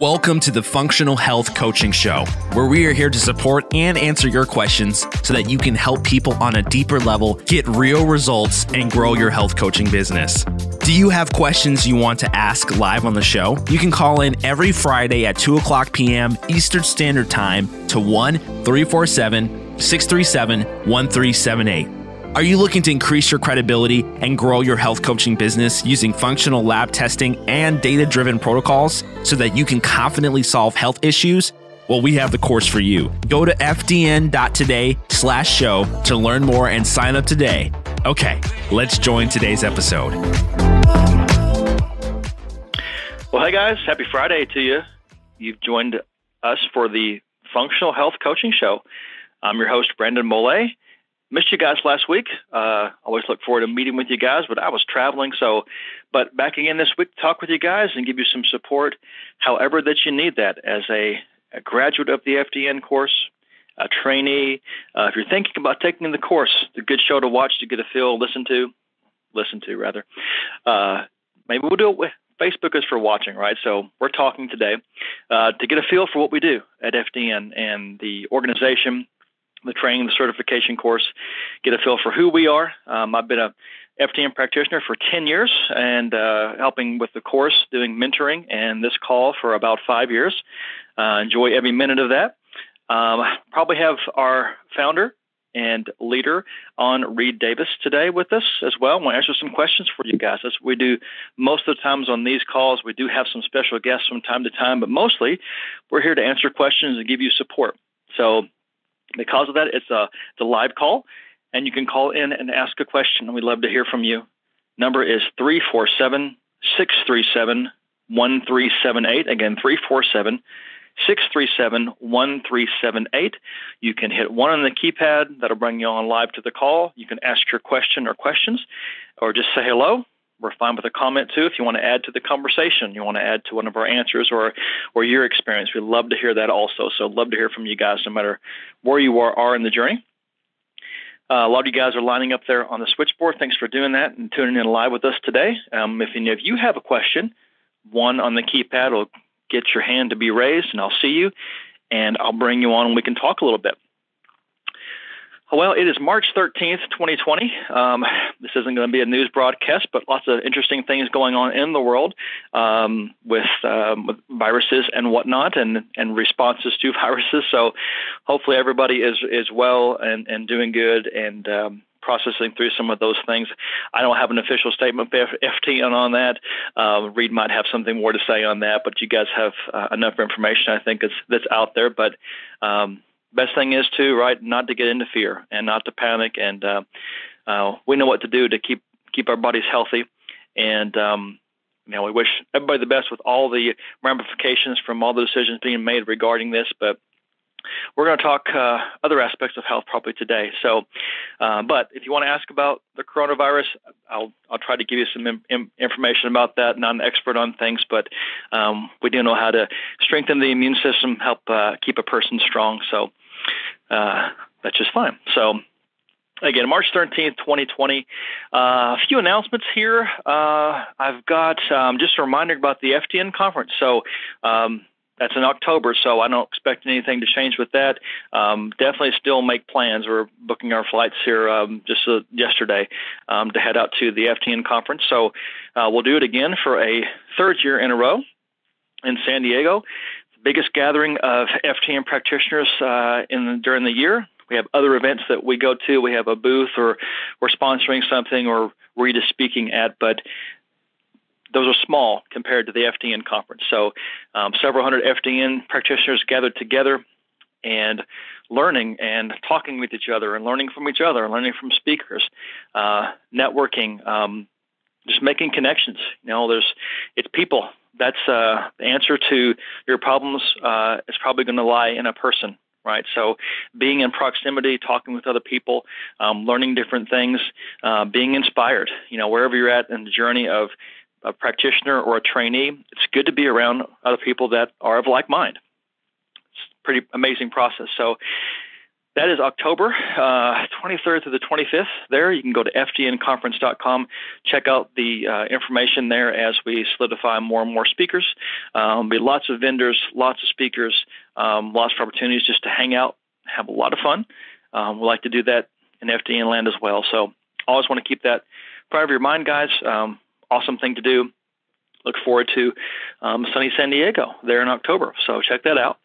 Welcome to the Functional Health Coaching Show, where we are here to support and answer your questions so that you can help people on a deeper level get real results and grow your health coaching business. Do you have questions you want to ask live on the show? You can call in every Friday at 2 o'clock p.m. Eastern Standard Time to 1 347 637 1378. Are you looking to increase your credibility and grow your health coaching business using functional lab testing and data driven protocols so that you can confidently solve health issues? Well, we have the course for you. Go to fdn.today slash show to learn more and sign up today. Okay, let's join today's episode. Well, hey guys, happy Friday to you. You've joined us for the Functional Health Coaching Show. I'm your host, Brandon Mole missed you guys last week. Uh, always look forward to meeting with you guys, but I was traveling. So, but back again this week to talk with you guys and give you some support, however that you need that as a, a graduate of the FDN course, a trainee. Uh, if you're thinking about taking the course, a good show to watch to get a feel, listen to, listen to rather. Uh, maybe we'll do it with Facebook is for watching, right? So we're talking today uh, to get a feel for what we do at FDN and the organization the training, the certification course, get a feel for who we are. Um, I've been a FDN practitioner for 10 years and uh, helping with the course, doing mentoring and this call for about five years. Uh, enjoy every minute of that. Um, probably have our founder and leader on Reed Davis today with us as well. We'll answer some questions for you guys. As we do most of the times on these calls, we do have some special guests from time to time, but mostly we're here to answer questions and give you support. So because of that, it's a, it's a live call, and you can call in and ask a question, and we'd love to hear from you. Number is 347 637 1378. Again, 347 637 1378. You can hit one on the keypad, that'll bring you on live to the call. You can ask your question or questions, or just say hello, we're fine with a comment too. If you want to add to the conversation, you want to add to one of our answers or or your experience, we'd love to hear that also. So love to hear from you guys, no matter where you are, are in the journey. Uh, a lot of you guys are lining up there on the switchboard. Thanks for doing that and tuning in live with us today. Um, if any of you have a question, one on the keypad will get your hand to be raised, and I'll see you, and I'll bring you on and we can talk a little bit. Well, it is March 13th, 2020. Um, this isn't going to be a news broadcast, but lots of interesting things going on in the world um, with, um, with viruses and whatnot, and, and responses to viruses. So, hopefully, everybody is is well and, and doing good and um, processing through some of those things. I don't have an official statement for FDN on that. Uh, Reed might have something more to say on that, but you guys have uh, enough information, I think, that's, that's out there. But um, best thing is to right not to get into fear and not to panic and uh, uh, we know what to do to keep keep our bodies healthy and um, you know we wish everybody the best with all the ramifications from all the decisions being made regarding this but we're going to talk uh, other aspects of health probably today. So, uh, but if you want to ask about the coronavirus, I'll I'll try to give you some im- information about that. Not an expert on things, but um, we do know how to strengthen the immune system, help uh, keep a person strong. So uh, that's just fine. So again, March 13th, 2020. Uh, a few announcements here. Uh, I've got um, just a reminder about the FDN conference. So um, that's in October, so I don't expect anything to change with that. Um, definitely still make plans. We're booking our flights here um, just uh, yesterday um, to head out to the FDN conference. So uh, we'll do it again for a third year in a row in San Diego. Biggest gathering of FDN practitioners uh, in during the year. We have other events that we go to. We have a booth, or we're sponsoring something, or Reed is speaking at. But those are small compared to the FDN conference. So, um, several hundred FDN practitioners gathered together and learning and talking with each other and learning from each other and learning from speakers, uh, networking, um, just making connections. You know, there's it's people. That's uh, the answer to your problems. Uh, is probably going to lie in a person, right? So, being in proximity, talking with other people, um, learning different things, uh, being inspired. You know, wherever you're at in the journey of a practitioner or a trainee, it's good to be around other people that are of like mind. It's a pretty amazing process. So, that is October uh, 23rd through the 25th. There, you can go to fdnconference.com, check out the uh, information there as we solidify more and more speakers. Um, be lots of vendors, lots of speakers, um, lots of opportunities just to hang out, have a lot of fun. Um, we like to do that in FDN land as well. So, always want to keep that part of your mind, guys. Um, awesome thing to do. Look forward to um, sunny San Diego there in October. So, check that out.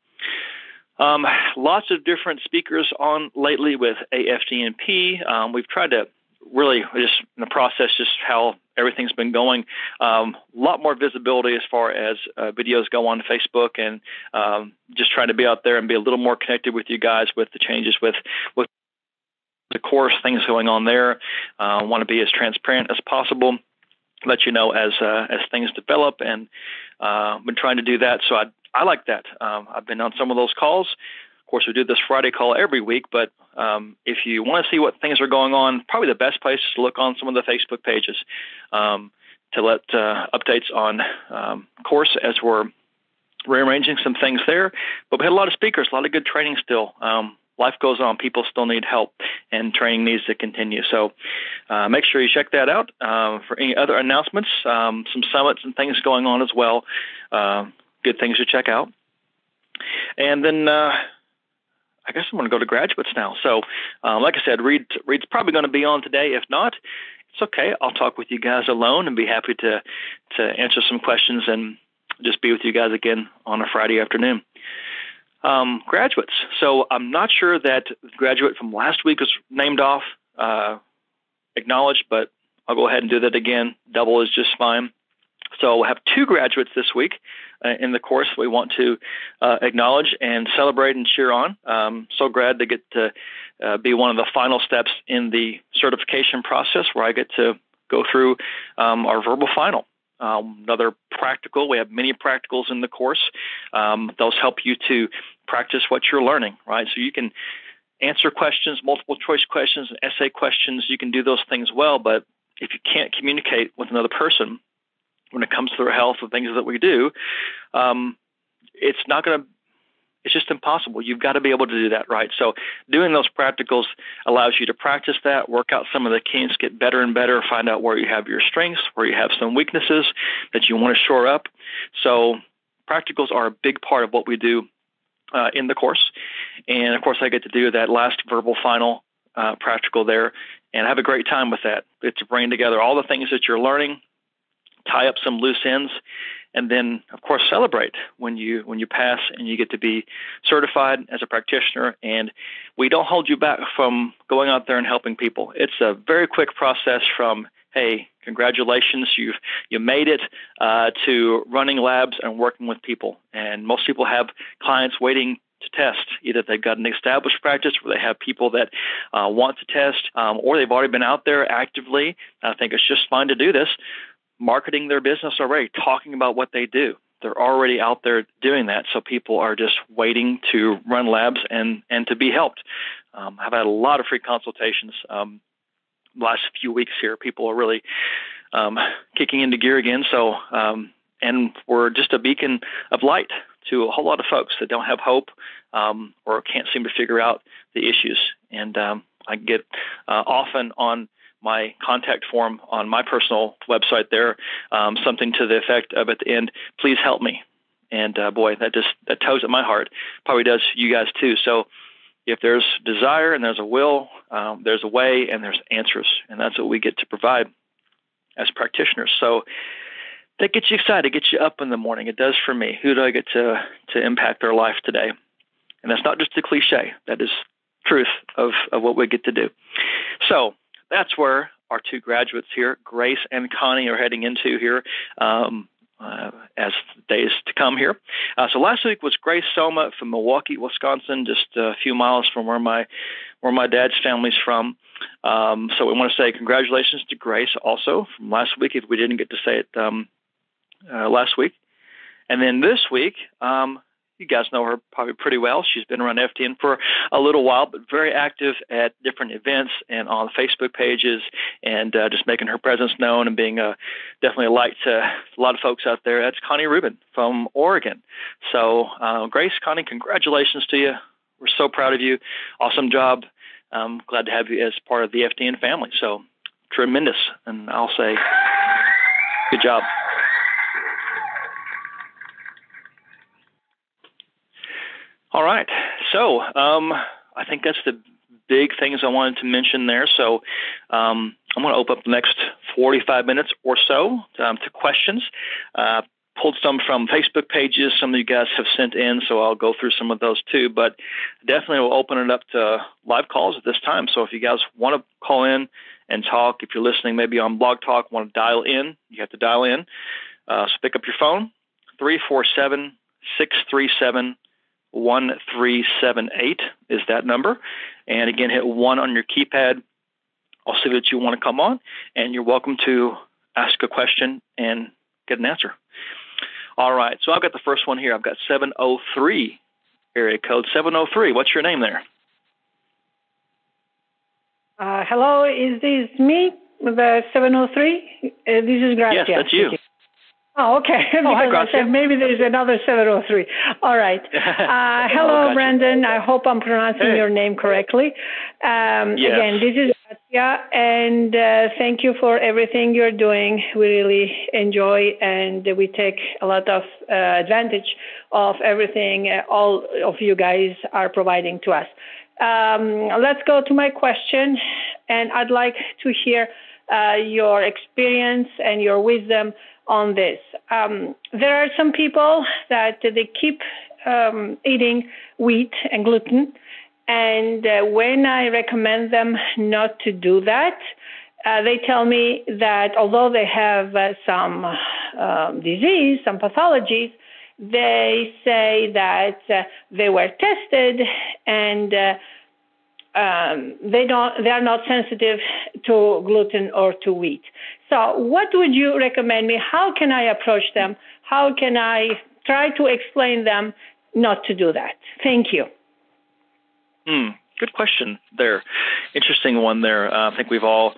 Um, lots of different speakers on lately with AFDNP. Um, we've tried to really just in the process, just how everything's been going. A um, lot more visibility as far as uh, videos go on Facebook, and um, just trying to be out there and be a little more connected with you guys with the changes with with the course things going on there. Uh, Want to be as transparent as possible. Let you know as uh, as things develop, and uh, been trying to do that. So I I like that. Um, I've been on some of those calls. Of course, we do this Friday call every week, but um, if you want to see what things are going on, probably the best place is to look on some of the Facebook pages um, to let uh, updates on um, course as we're rearranging some things there. But we had a lot of speakers, a lot of good training still. Um, life goes on. People still need help, and training needs to continue. So uh, make sure you check that out. Uh, for any other announcements, um, some summits and things going on as well. Good things to check out. And then uh, I guess I'm going to go to graduates now. So, uh, like I said, Reed Reed's probably going to be on today. If not, it's okay. I'll talk with you guys alone and be happy to to answer some questions and just be with you guys again on a Friday afternoon. Um, graduates. So I'm not sure that graduate from last week was named off, uh, acknowledged, but I'll go ahead and do that again. Double is just fine. So we'll have two graduates this week uh, in the course we want to uh, acknowledge and celebrate and cheer on. Um, so glad to get to uh, be one of the final steps in the certification process where I get to go through um, our verbal final. Um, another practical, we have many practicals in the course. Um, those help you to practice what you're learning, right? So you can answer questions, multiple choice questions, and essay questions. You can do those things well, but if you can't communicate with another person, when it comes to their health and things that we do, um, it's not going to it's just impossible. You've got to be able to do that right. So doing those practicals allows you to practice that, work out some of the kinks, get better and better, find out where you have your strengths, where you have some weaknesses that you want to shore up. So practicals are a big part of what we do uh, in the course. And of course, I get to do that last verbal final uh, practical there and have a great time with that. It's bringing together all the things that you're learning, tie up some loose ends, and then of course celebrate when you when you pass and you get to be certified as a practitioner. And we don't hold you back from going out there and helping people. It's a very quick process from hey, congratulations, you've you made it uh, to running labs and working with people. And most people have clients waiting to test. Either they've got an established practice where they have people that uh, want to test, um, or they've already been out there actively. I think it's just fine to do this marketing their business already, talking about what they do. They're already out there doing that, so people are just waiting to run labs and and to be helped. Um, I've had a lot of free consultations um, last few weeks here. People are really um, kicking into gear again. So um, and we're just a beacon of light to a whole lot of folks that don't have hope um, or can't seem to figure out the issues. And um, I get uh, often on my contact form on my personal website there, um, something to the effect of at the end, please help me. And uh, boy, that just that tugs at my heart. Probably does you guys too. So if there's desire and there's a will, um, there's a way and there's answers, and that's what we get to provide as practitioners. So that gets you excited, gets you up in the morning. It does for me. Who do I get to to impact their life today? And that's not just a cliche. That is truth of, of what we get to do. So that's where our two graduates here, Grace and Connie, are heading into here um, uh, as days to come here. Uh, so last week was Grace Soma from Milwaukee, Wisconsin, just a few miles from where my where my dad's family's from. Um, so we want to say congratulations to Grace also from last week if we didn't get to say it um, uh, last week. And then this week, um, you guys know her probably pretty well. She's been around FDN for a little while, but very active at different events and on Facebook pages, and uh, just making her presence known and being definitely a light to a lot of folks out there. That's Connie Rubin from Oregon. So, uh, Grace, Connie, congratulations to you. We're so proud of you. Awesome job. Um, glad to have you as part of the FDN family. So tremendous, and I'll say, good job. All right. So um, I think that's the big things I wanted to mention there. So um, I'm going to open up the next 45 minutes or so um, to questions. Uh, pulled some from Facebook pages. Some of you guys have sent in, so I'll go through some of those too. But definitely we'll open it up to live calls at this time. So if you guys want to call in and talk, if you're listening maybe on Blog Talk, want to dial in, you have to dial in. Uh, so pick up your phone, 347 637 1378 is that number. And again, hit 1 on your keypad. I'll see that you want to come on, and you're welcome to ask a question and get an answer. All right, so I've got the first one here. I've got 703 area code 703. What's your name there? Uh, hello, is this me, the 703? Uh, this is Gracia. Yes, that's you. Oh, okay. Oh, hi, I said maybe there's another 703. All right. Uh, hello, oh, Brandon. I hope I'm pronouncing hey. your name correctly. Um, yes. Again, this is Gracia, and uh, thank you for everything you're doing. We really enjoy and we take a lot of uh, advantage of everything uh, all of you guys are providing to us. Um, let's go to my question, and I'd like to hear uh, your experience and your wisdom on this. Um, there are some people that they keep um, eating wheat and gluten, and uh, when I recommend them not to do that, uh, they tell me that although they have uh, some um, disease, some pathologies, they say that uh, they were tested and uh, um, they don't they are not sensitive to gluten or to wheat. So, what would you recommend me? How can I approach them? How can I try to explain them not to do that? Thank you. Hmm. Good question there. Interesting one there. Uh, I think we've all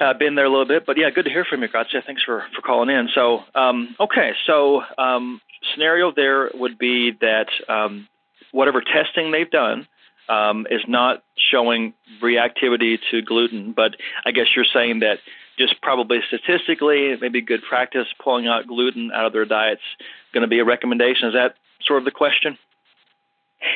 uh, been there a little bit, but yeah, good to hear from you, Grazia. Thanks for, for calling in. So, um, okay, so um, scenario there would be that um, whatever testing they've done um, is not showing reactivity to gluten. But I guess you're saying that just probably statistically, it may be good practice pulling out gluten out of their diets going to be a recommendation. Is that sort of the question?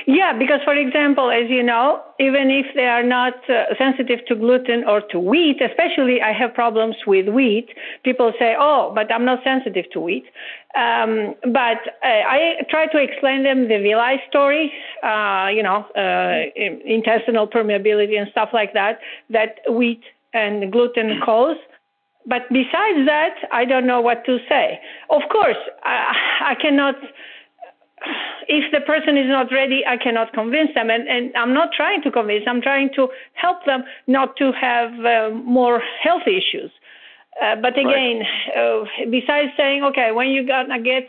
Yeah, because for example, as you know, even if they are not uh, sensitive to gluten or to wheat, especially I have problems with wheat, people say, oh, but I'm not sensitive to wheat. Um, but uh, I try to explain them the villi story, uh, you know, uh, intestinal permeability and stuff like that, that wheat and gluten cause. But besides that, I don't know what to say. Of course, I, I cannot if the person is not ready, I cannot convince them. And, and I'm not trying to convince, I'm trying to help them not to have uh, more health issues. Uh, but again, right. uh, besides saying, okay, when you're going to get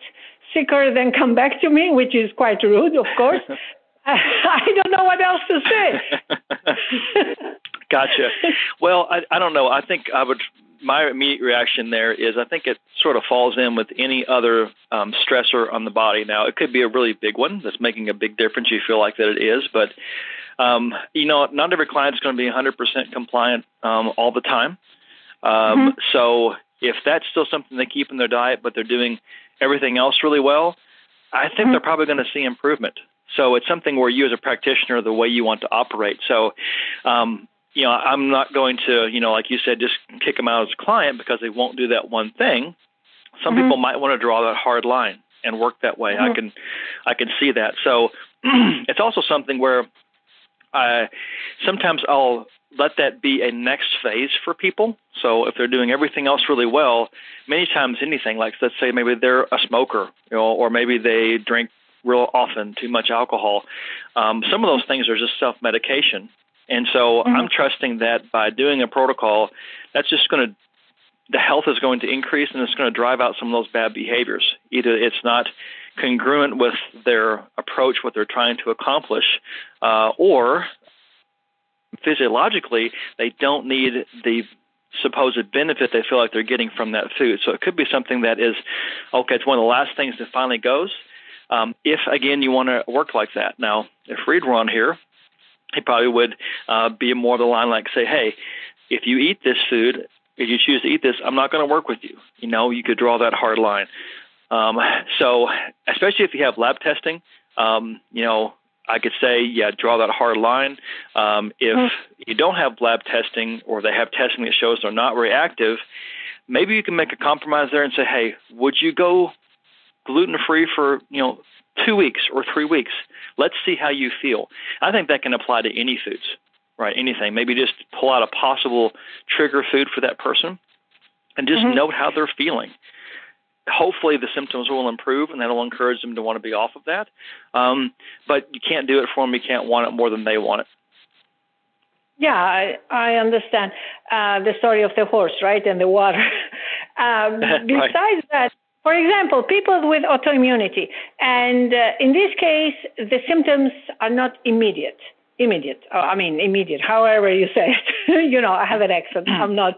sicker, then come back to me, which is quite rude, of course, I don't know what else to say. gotcha. Well, I, I don't know. I think I would my immediate reaction there is I think it sort of falls in with any other um, stressor on the body. Now, it could be a really big one that's making a big difference. You feel like that it is, but um, you know, not every client is going to be 100% compliant um, all the time. Um, mm-hmm. So, if that's still something they keep in their diet, but they're doing everything else really well, I think mm-hmm. they're probably going to see improvement. So it's something where you, as a practitioner, the way you want to operate. So, um, you know, I'm not going to, you know, like you said, just kick them out as a client because they won't do that one thing. Some mm-hmm. people might want to draw that hard line and work that way. Mm-hmm. I can, I can see that. So it's also something where I sometimes I'll let that be a next phase for people. So if they're doing everything else really well, many times anything like let's say maybe they're a smoker, you know, or maybe they drink real often too much alcohol. Um, some of those things are just self medication and so mm-hmm. I'm trusting that by doing a protocol, that's just going to, the health is going to increase and it's going to drive out some of those bad behaviors. Either it's not congruent with their approach, what they're trying to accomplish, uh, or physiologically, they don't need the supposed benefit they feel like they're getting from that food. So it could be something that is, okay, it's one of the last things that finally goes. Um, if again you want to work like that, now if Reed were on here, he probably would uh, be more of the line like say, hey, if you eat this food, if you choose to eat this, I'm not going to work with you. You know, you could draw that hard line. Um, so, especially if you have lab testing, um, you know, I could say, yeah, draw that hard line. Um, if mm-hmm. you don't have lab testing or they have testing that shows they're not reactive, maybe you can make a compromise there and say, hey, would you go gluten free for you know two weeks or three weeks? Let's see how you feel. I think that can apply to any foods, right? Anything. Maybe just pull out a possible trigger food for that person and just mm-hmm. note how they're feeling hopefully the symptoms will improve and that'll encourage them to want to be off of that. Um, but you can't do it for them. You can't want it more than they want it. Yeah, I, I understand uh, the story of the horse, right, and the water. um, besides right. that, for example, people with autoimmunity, and uh, in this case, the symptoms are not immediate immediate. Uh, I mean, immediate, however you say it. you know, I have an accent. I'm not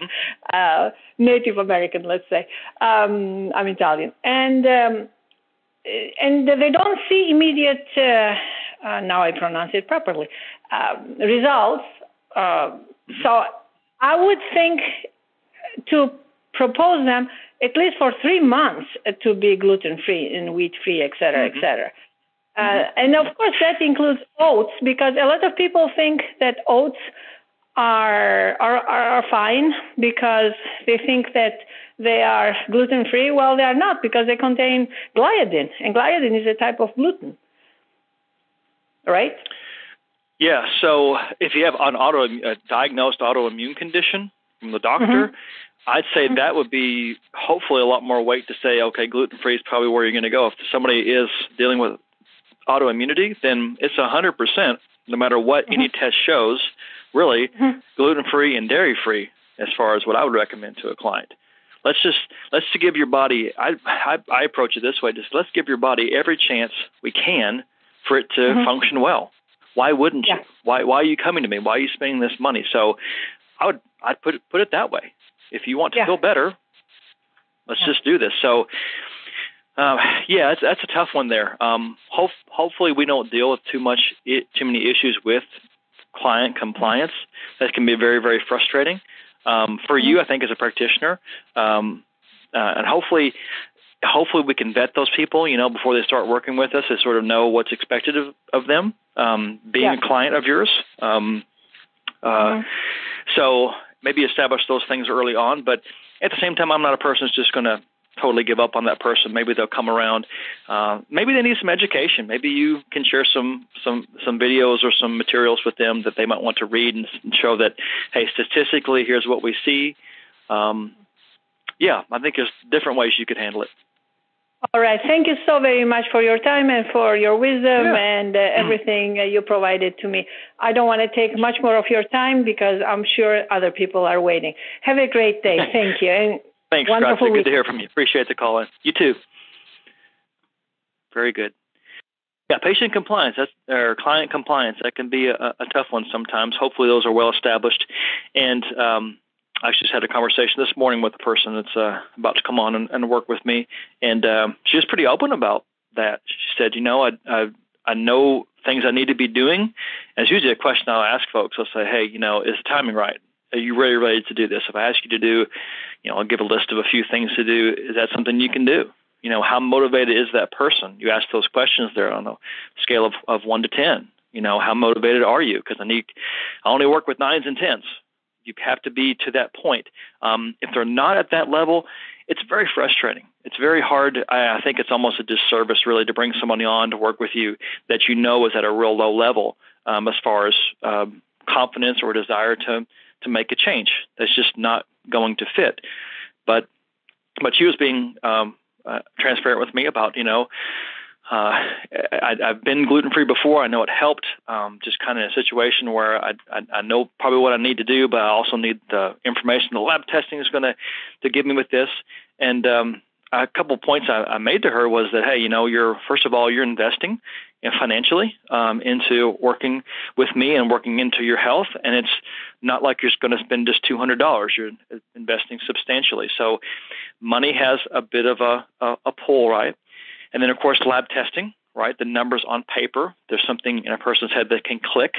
uh, Native American, let's say. Um, I'm Italian. And, um, and they don't see immediate, uh, uh, now I pronounce it properly, um, results. Uh, so I would think to propose them at least for three months to be gluten free and wheat free, et cetera, mm-hmm. et cetera. Uh, mm-hmm. and of course, that includes oats because a lot of people think that oats are, are, are fine because they think that they are gluten free. Well, they are not because they contain gliadin, and gliadin is a type of gluten, right? Yeah. So if you have an auto a diagnosed autoimmune condition from the doctor, mm-hmm. I'd say that would be hopefully a lot more weight to say, okay, gluten free is probably where you're going to go. If somebody is dealing with autoimmunity, then it's 100%, no matter what mm-hmm. any test shows, really mm-hmm. gluten free and dairy free as far as what I would recommend to a client. Let's just let's to give your body. I, I I approach it this way: just let's give your body every chance we can for it to mm-hmm. function well. Why wouldn't yeah. you? Why why are you coming to me? Why are you spending this money? So, I would I'd put it put it that way. If you want to yeah. feel better, let's yeah. just do this. So, uh, yeah, that's, that's a tough one there. Um, hope, hopefully, we don't deal with too much, too many issues with client compliance. That can be very, very frustrating um, for you. I think as a practitioner, um, uh, and hopefully, hopefully we can vet those people. You know, before they start working with us, to sort of know what's expected of, of them. Um, being yeah. a client of yours, um, uh, mm-hmm. so maybe establish those things early on. But at the same time, I'm not a person who's just going to totally give up on that person. Maybe they'll come around. Uh, maybe they need some education. Maybe you can share some some some videos or some materials with them that they might want to read and, show that hey, statistically, here's what we see. Um, yeah, I think there's different ways you could handle it. All right. Thank you so very much for your time and for your wisdom yeah. and uh, everything uh, you provided to me. I don't want to take much more of your time because I'm sure other people are waiting. Have a great day. Thank you. And Thanks, Wonderful Good to hear from you. Appreciate the call in. You too. Very good. Yeah, patient compliance that's, or client compliance that can be a, a tough one sometimes. Hopefully, those are well established. And um, I just had a conversation this morning with a person that's uh, about to come on and, and work with me, and um, she was pretty open about that. She said, "You know, I, I I know things I need to be doing." And it's usually a question I'll ask folks. I'll say, "Hey, you know, is the timing right? Are you really ready to do this? If I ask you to do, you know, I'll give a list of a few things to do. Is that something you can do? You know, how motivated is that person? You ask those questions there on a scale of, of one to ten. You know, how motivated are you? Because I need, I only work with nines and tens. You have to be to that point. Um, if they're not at that level, it's very frustrating. It's very hard. I, I think it's almost a disservice, really, to bring somebody on to work with you that you know is at a real low level um, as far as um, confidence or desire to to make a change. That's just not going to fit. But but she was being um, uh, transparent with me about you know uh, I, I've been gluten free before. I know it helped. Um, just kind of a situation where I, I, I know probably what I need to do, but I also need the information the lab testing is going to to give me with this. And um, a couple points I, I made to her was that hey, you know, you're first of all you're investing financially um, into working with me and working into your health, and it's not like you're going to spend just two hundred dollars. You're investing substantially, so money has a bit of a, a, a pull, right? And then of course lab testing, right? The numbers on paper. There's something in a person's head that can click.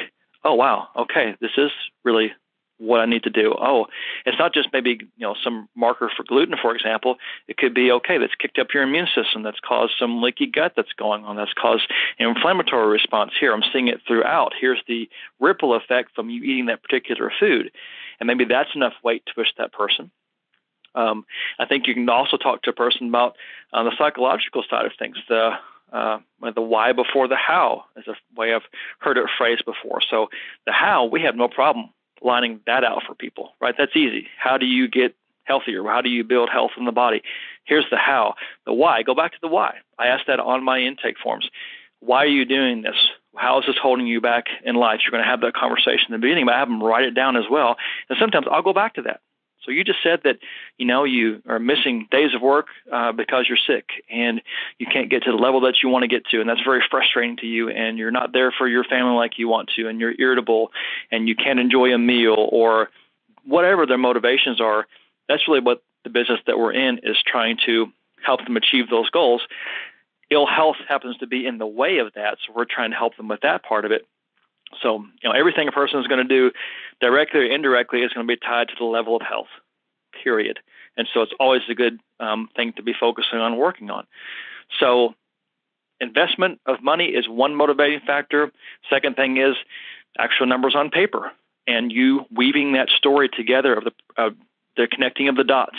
Oh wow, okay, this is really what I need to do. Oh, it's not just maybe you know some marker for gluten, for example. It could be okay that's kicked up your immune system, that's caused some leaky gut that's going on, that's caused an inflammatory response here. I'm seeing it throughout. Here's the ripple effect from you eating that particular food, and maybe that's enough weight to push that person. Um, I think you can also talk to a person about uh, the psychological side of things, the uh, the why before the how is a way I've heard it phrased before. So the how we have no problem lining that out for people, right? That's easy. How do you get healthier? How do you build health in the body? Here's the how. The why. Go back to the why. I asked that on my intake forms. Why are you doing this? How is this holding you back in life? You're going to have that conversation in the beginning, but I have them write it down as well. And sometimes I'll go back to that. So you just said that you know you are missing days of work uh, because you're sick and you can't get to the level that you want to get to, and that's very frustrating to you. And you're not there for your family like you want to, and you're irritable, and you can't enjoy a meal or whatever their motivations are. That's really what the business that we're in is trying to help them achieve those goals. Ill health happens to be in the way of that, so we're trying to help them with that part of it. So, you know, everything a person is going to do, directly or indirectly, is going to be tied to the level of health. Period. And so, it's always a good um, thing to be focusing on working on. So, investment of money is one motivating factor. Second thing is actual numbers on paper, and you weaving that story together of the the connecting of the dots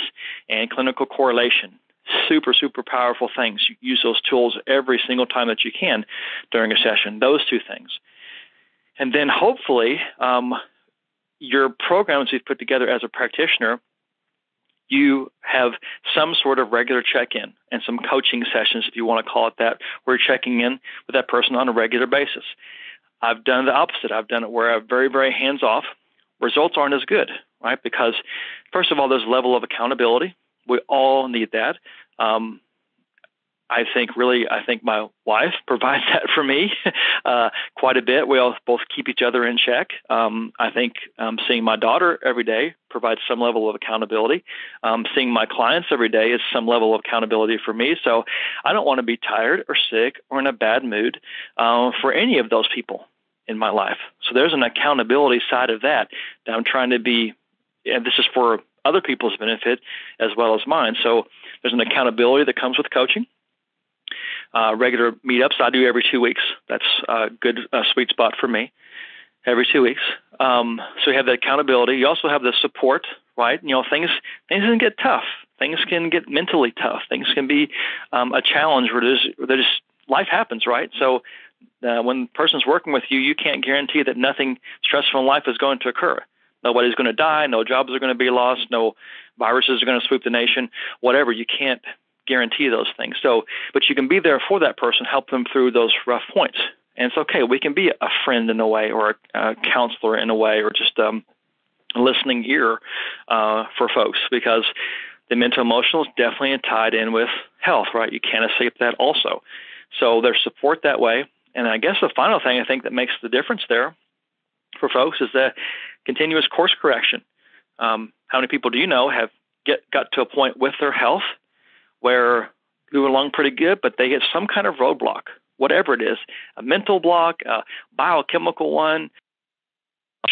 and clinical correlation super, super powerful things. You use those tools every single time that you can during a session. Those two things. And then hopefully, um, your programs you've put together as a practitioner, you have some sort of regular check in and some coaching sessions, if you want to call it that, where you're checking in with that person on a regular basis. I've done the opposite. I've done it where I'm very, very hands off. Results aren't as good, right? Because, first of all, there's a level of accountability. We all need that. Um, I think really, I think my wife provides that for me uh, quite a bit. We all both keep each other in check. Um, I think um, seeing my daughter every day provides some level of accountability. Um, seeing my clients every day is some level of accountability for me. So I don't want to be tired or sick or in a bad mood uh, for any of those people in my life. So there's an accountability side of that that I'm trying to be, and this is for other people's benefit as well as mine. So there's an accountability that comes with coaching uh, regular meetups. I do every two weeks. That's a good uh, sweet spot for me. Every two weeks. Um, so you have the accountability. You also have the support, right? You know, things things can get tough. Things can get mentally tough. Things can be um, a challenge where there's, where there's life happens, right? So uh, when the person's working with you, you can't guarantee that nothing stressful in life is going to occur. Nobody's going to die. No jobs are going to be lost. No viruses are going to sweep the nation. Whatever. You can't guarantee those things. So, but you can be there for that person, help them through those rough points. And it's okay. We can be a friend in a way, or a, a counselor in a way, or just um, a listening ear uh, for folks because the mental emotional is definitely tied in with health, right? You can't escape that also. So there's support that way. And I guess the final thing I think that makes the difference there for folks is the continuous course correction. Um, how many people do you know have get got to a point with their health where we were along pretty good, but they hit some kind of roadblock, whatever it is, a mental block, a biochemical one,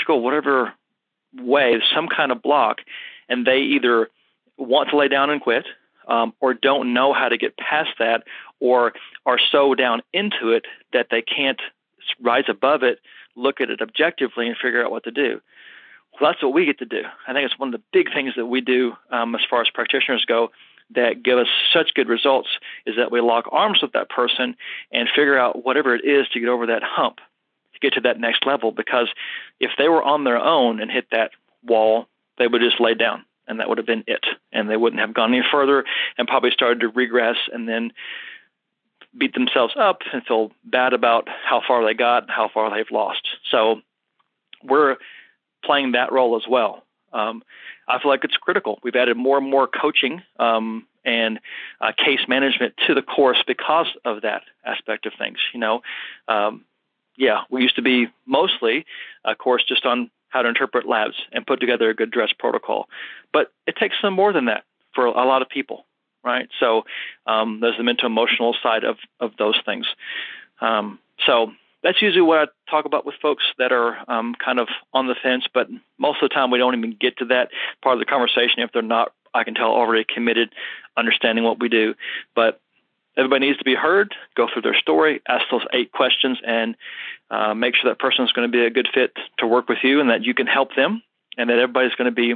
whatever way, some kind of block, and they either want to lay down and quit, um, or don't know how to get past that, or are so down into it that they can't rise above it, look at it objectively, and figure out what to do. Well, that's what we get to do. I think it's one of the big things that we do um, as far as practitioners go that give us such good results is that we lock arms with that person and figure out whatever it is to get over that hump, to get to that next level. Because if they were on their own and hit that wall, they would just lay down and that would have been it. And they wouldn't have gone any further and probably started to regress and then beat themselves up and feel bad about how far they got, how far they've lost. So we're playing that role as well. Um, I feel like it's critical. We've added more and more coaching um, and uh, case management to the course because of that aspect of things. You know, um, yeah, we used to be mostly a course just on how to interpret labs and put together a good DRESS protocol, but it takes some more than that for a lot of people, right? So um, there's the mental emotional side of of those things. Um, so that's usually what I talk about with folks that are um, kind of on the fence, but most of the time we don't even get to that part of the conversation if they're not, I can tell, already committed, understanding what we do. But everybody needs to be heard, go through their story, ask those eight questions, and uh, make sure that person is going to be a good fit to work with you and that you can help them and that everybody's going to be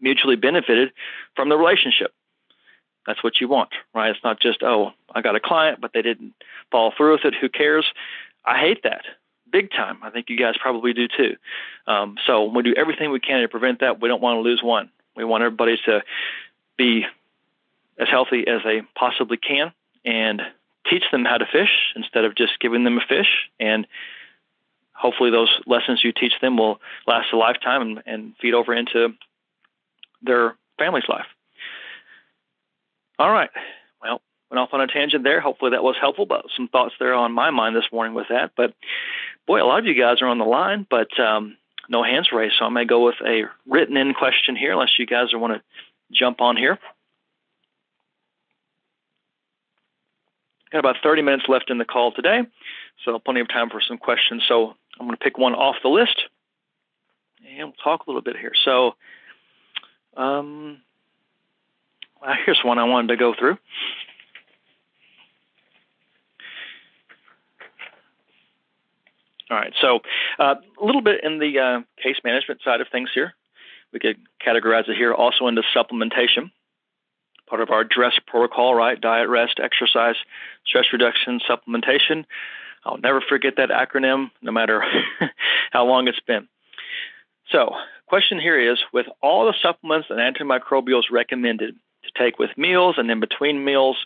mutually benefited from the relationship. That's what you want, right? It's not just, oh, I got a client, but they didn't follow through with it. Who cares? I hate that big time. I think you guys probably do too. Um, so we do everything we can to prevent that. We don't want to lose one. We want everybody to be as healthy as they possibly can and teach them how to fish instead of just giving them a fish. And hopefully, those lessons you teach them will last a lifetime and, and feed over into their family's life. All right. Went off on a tangent there. Hopefully that was helpful, but some thoughts there on my mind this morning with that. But boy, a lot of you guys are on the line, but um, no hands raised. So I may go with a written in question here, unless you guys want to jump on here. Got about 30 minutes left in the call today, so plenty of time for some questions. So I'm going to pick one off the list, and we'll talk a little bit here. So, um, here's one I wanted to go through. All right, so uh, a little bit in the uh, case management side of things here. We could categorize it here also into supplementation, part of our DRESS protocol, right? Diet, rest, exercise, stress reduction, supplementation. I'll never forget that acronym, no matter how long it's been. So, question here is with all the supplements and antimicrobials recommended, to take with meals and in between meals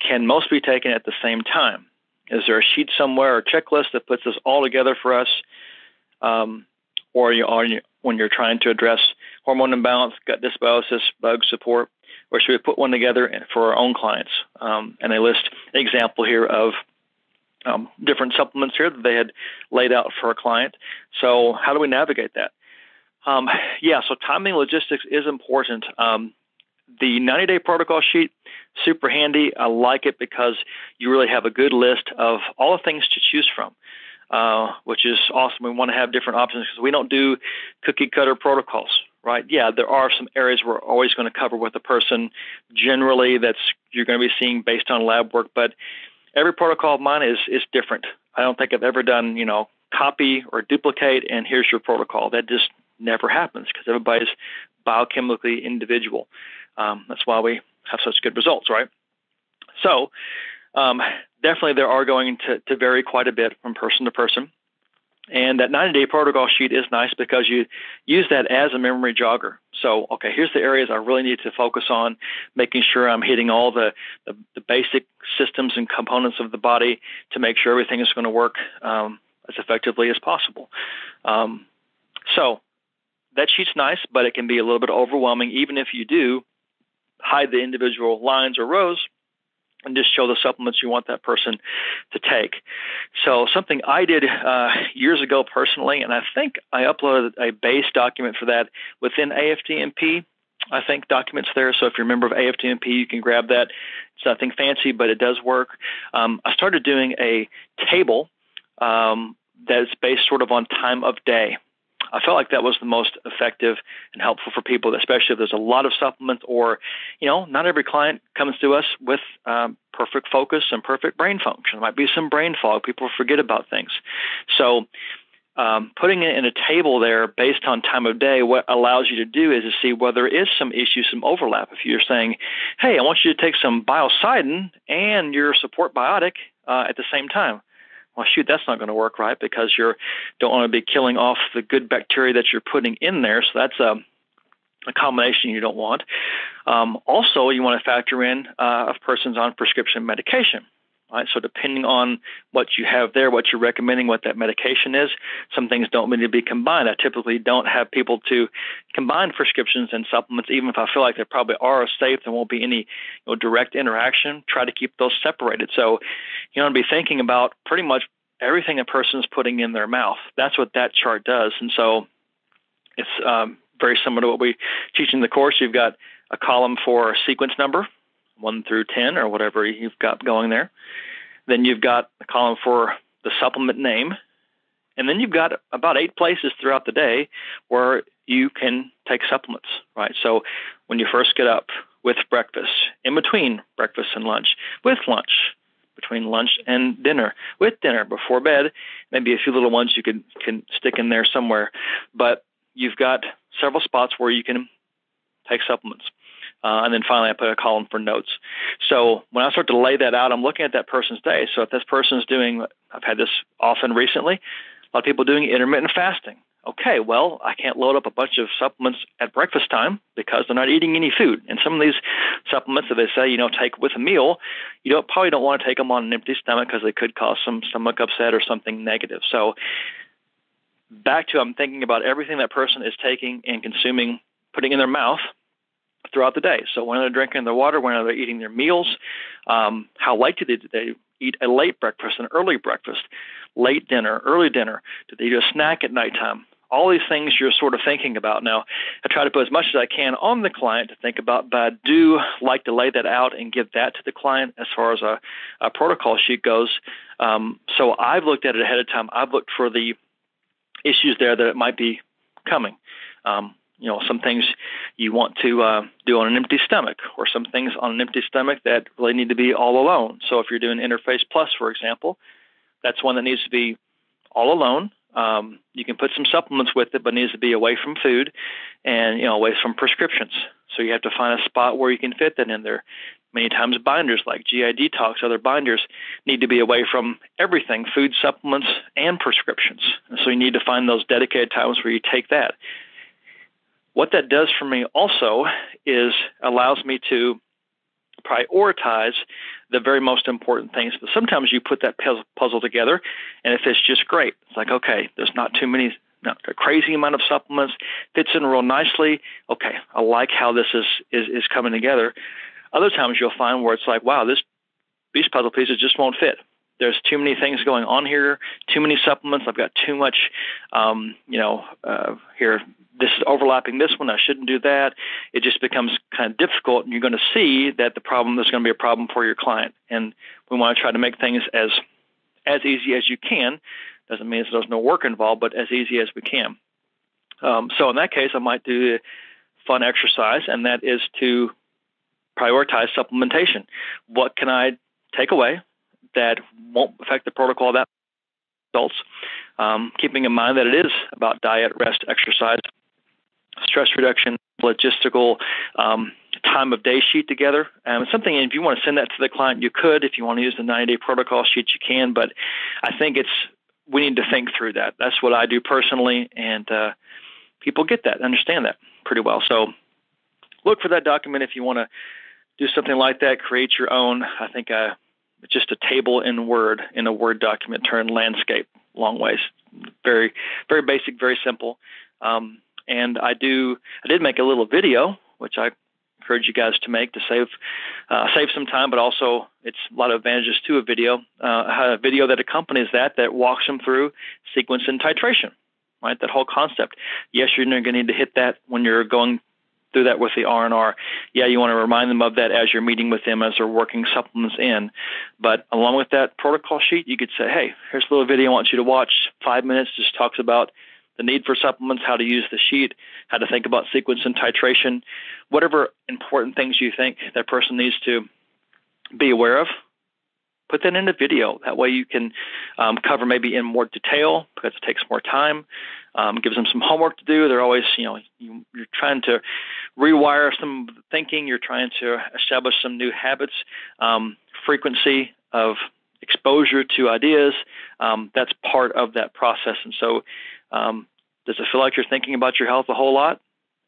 can most be taken at the same time. Is there a sheet somewhere or checklist that puts this all together for us? Um, or you, you, when you're trying to address hormone imbalance, gut dysbiosis, bug support, or should we put one together for our own clients? Um, and they list an example here of um, different supplements here that they had laid out for a client. So how do we navigate that? Um, yeah, so timing logistics is important. Um, the 90 day protocol sheet, super handy. I like it because you really have a good list of all the things to choose from, uh, which is awesome. We want to have different options because we don't do cookie cutter protocols, right? Yeah, there are some areas we're always going to cover with a person. Generally, that's you're going to be seeing based on lab work, but every protocol of mine is is different. I don't think I've ever done, you know, copy or duplicate and here's your protocol. That just never happens because everybody's biochemically individual. Um, that's why we have such good results, right? So, um, definitely there are going to, to vary quite a bit from person to person. And that 90 day protocol sheet is nice because you use that as a memory jogger. So, okay, here's the areas I really need to focus on, making sure I'm hitting all the, the, the basic systems and components of the body to make sure everything is going to work um, as effectively as possible. Um, so, that sheet's nice, but it can be a little bit overwhelming, even if you do hide the individual lines or rows and just show the supplements you want that person to take. So something I did uh, years ago personally, and I think I uploaded a base document for that within AFDNP. I think documents there. So if you're a member of AFDNP, you can grab that. It's nothing fancy, but it does work. Um, I started doing a table um, that's based sort of on time of day. I felt like that was the most effective and helpful for people, especially if there's a lot of supplements or, you know, not every client comes to us with um, perfect focus and perfect brain function. There might be some brain fog. People forget about things. So, um, putting it in a table there based on time of day, what allows you to do is to see whether there is some issue, some overlap. If you're saying, hey, I want you to take some biocidin and your support biotic uh, at the same time well, shoot, that's not going to work right because you don't want to be killing off the good bacteria that you're putting in there. So that's a, a combination you don't want. Um, also, you want to factor in uh, a person's on prescription medication. Right? So depending on what you have there, what you're recommending, what that medication is, some things don't need to be combined. I typically don't have people to combine prescriptions and supplements, even if I feel like they probably are safe. There won't be any you know, direct interaction. Try to keep those separated. So you want to be thinking about pretty much everything a person is putting in their mouth. That's what that chart does. And so it's um, very similar to what we teach in the course. You've got a column for sequence number, one through 10 or whatever you've got going there. Then you've got a column for the supplement name. And then you've got about eight places throughout the day where you can take supplements, right? So when you first get up with breakfast, in between breakfast and lunch, with lunch, between lunch and dinner, with dinner, before bed, maybe a few little ones you can can stick in there somewhere. But you've got several spots where you can take supplements. Uh, and then finally, I put a column for notes. So when I start to lay that out, I'm looking at that person's day. So if this person is doing, I've had this often recently, a lot of people doing intermittent fasting. Okay, well, I can't load up a bunch of supplements at breakfast time because they're not eating any food. And some of these supplements that they say, you know, take with a meal, you don't probably don't want to take them on an empty stomach because they could cause some stomach upset or something negative. So back to I'm thinking about everything that person is taking and consuming, putting in their mouth throughout the day. So when they're drinking their water, when they're eating their meals, um, how they, do they eat a late breakfast, an early breakfast, late dinner, early dinner? Do they eat a snack at nighttime? All these things you're sort of thinking about. Now, I try to put as much as I can on the client to think about, but I do like to lay that out and give that to the client as far as a, a protocol sheet goes. Um, so I've looked at it ahead of time. I've looked for the issues there that it might be coming. Um, you know, some things you want to uh, do on an empty stomach, or some things on an empty stomach that really need to be all alone. So if you're doing Interfase Plus, for example, that's one that needs to be all alone. Um, you can put some supplements with it, but it needs to be away from food and you know away from prescriptions. So you have to find a spot where you can fit that in there. Many times binders like GI Detox, other binders need to be away from everything, food, supplements, and prescriptions. So you need to find those dedicated times where you take that. What that does for me also is allows me to prioritize the very most important things. But sometimes you put that puzzle together, and it fits just great. It's like, okay, there's not too many, not a crazy amount of supplements, fits in real nicely. Okay, I like how this is is, is coming together. Other times you'll find where it's like, wow, this these puzzle pieces just won't fit. There's too many things going on here, too many supplements. I've got too much, um, you know, uh, here this is overlapping this one, I shouldn't do that. It just becomes kind of difficult, and you're going to see that the problem is going to be a problem for your client. And we want to try to make things as as easy as you can. Doesn't mean there's no work involved, but as easy as we can. Um, so in that case, I might do a fun exercise, and that is to prioritize supplementation. What can I take away that won't affect the protocol that results? Um, keeping in mind that it is about diet, rest, exercise, stress reduction, logistical, um, time of day sheet together. Um, something, if you want to send that to the client, you could. If you want to use the 90 day protocol sheet, you can. But I think it's we need to think through that. That's what I do personally, and uh, people get that, understand that pretty well. So look for that document if you want to do something like that. Create your own. I think uh, just a table in Word in a Word document. Turn landscape long ways. Very, very basic, very simple. Um, and I do I did make a little video, which I encourage you guys to make to save uh, save some time, but also it's a lot of advantages to a video. Uh, a video that accompanies that that walks them through sequence and titration, right? That whole concept. Yes, you're going to need to hit that when you're going through that with the R&R. Yeah, you want to remind them of that as you're meeting with them as they're working supplements in. But along with that protocol sheet, you could say, hey, here's a little video I want you to watch. Five minutes just talks about the need for supplements, how to use the sheet, how to think about sequence and titration, whatever important things you think that person needs to be aware of, put that in a video. That way you can um, cover maybe in more detail because it takes more time. Um, gives them some homework to do. They're always, you know, you, you're trying to rewire some thinking. You're trying to establish some new habits. Um, frequency of exposure to ideas. Um, that's part of that process. And so um, does it feel like you're thinking about your health a whole lot?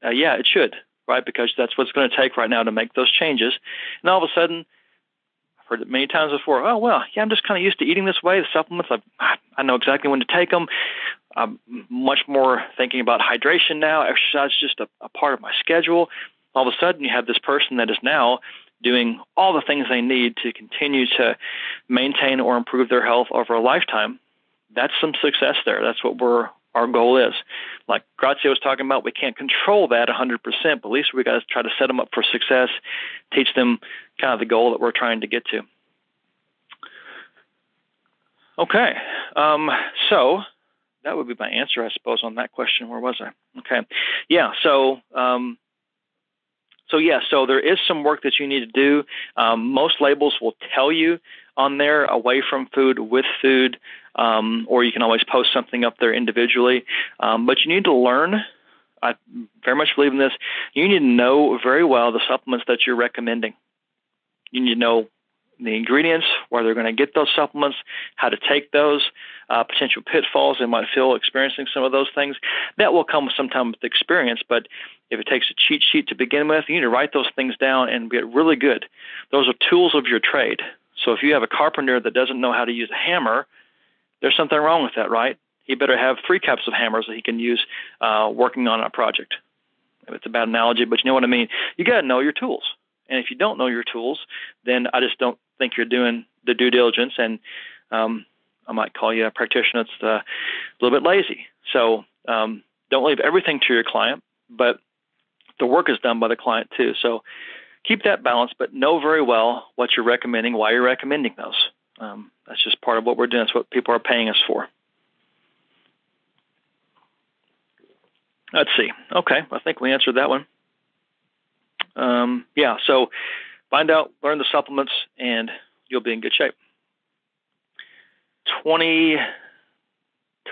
Uh, yeah, it should, right? Because that's what's going to take right now to make those changes. And all of a sudden, I've heard it many times before. Oh well, yeah, I'm just kind of used to eating this way. The supplements, I, I know exactly when to take them. I'm much more thinking about hydration now. Exercise is just a, a part of my schedule. All of a sudden, you have this person that is now doing all the things they need to continue to maintain or improve their health over a lifetime. That's some success there. That's what we're our goal is. Like Grazia was talking about, we can't control that 100%, but at least we got to try to set them up for success, teach them kind of the goal that we're trying to get to. Okay, um, so that would be my answer, I suppose, on that question. Where was I? Okay, yeah. So, um, so yeah. So there is some work that you need to do. Um, most labels will tell you on there, away from food, with food, um, or you can always post something up there individually. Um, but you need to learn. I very much believe in this. You need to know very well the supplements that you're recommending. You need to know the ingredients, where they're going to get those supplements, how to take those, uh, potential pitfalls they might feel experiencing some of those things. That will come sometime with experience, but if it takes a cheat sheet to begin with, you need to write those things down and get really good. Those are tools of your trade. So if you have a carpenter that doesn't know how to use a hammer, there's something wrong with that, right? He better have three cups of hammers that he can use uh, working on a project. It's a bad analogy, but you know what I mean. You got to know your tools, and if you don't know your tools, then I just don't think you're doing the due diligence, and um, I might call you a practitioner that's uh, a little bit lazy. So um, don't leave everything to your client, but the work is done by the client too. So keep that balance, but know very well what you're recommending, why you're recommending those. Um, that's just part of what we're doing. It's what people are paying us for. Let's see. Okay, I think we answered that one. Um, yeah, so find out, learn the supplements, and you'll be in good shape. 20,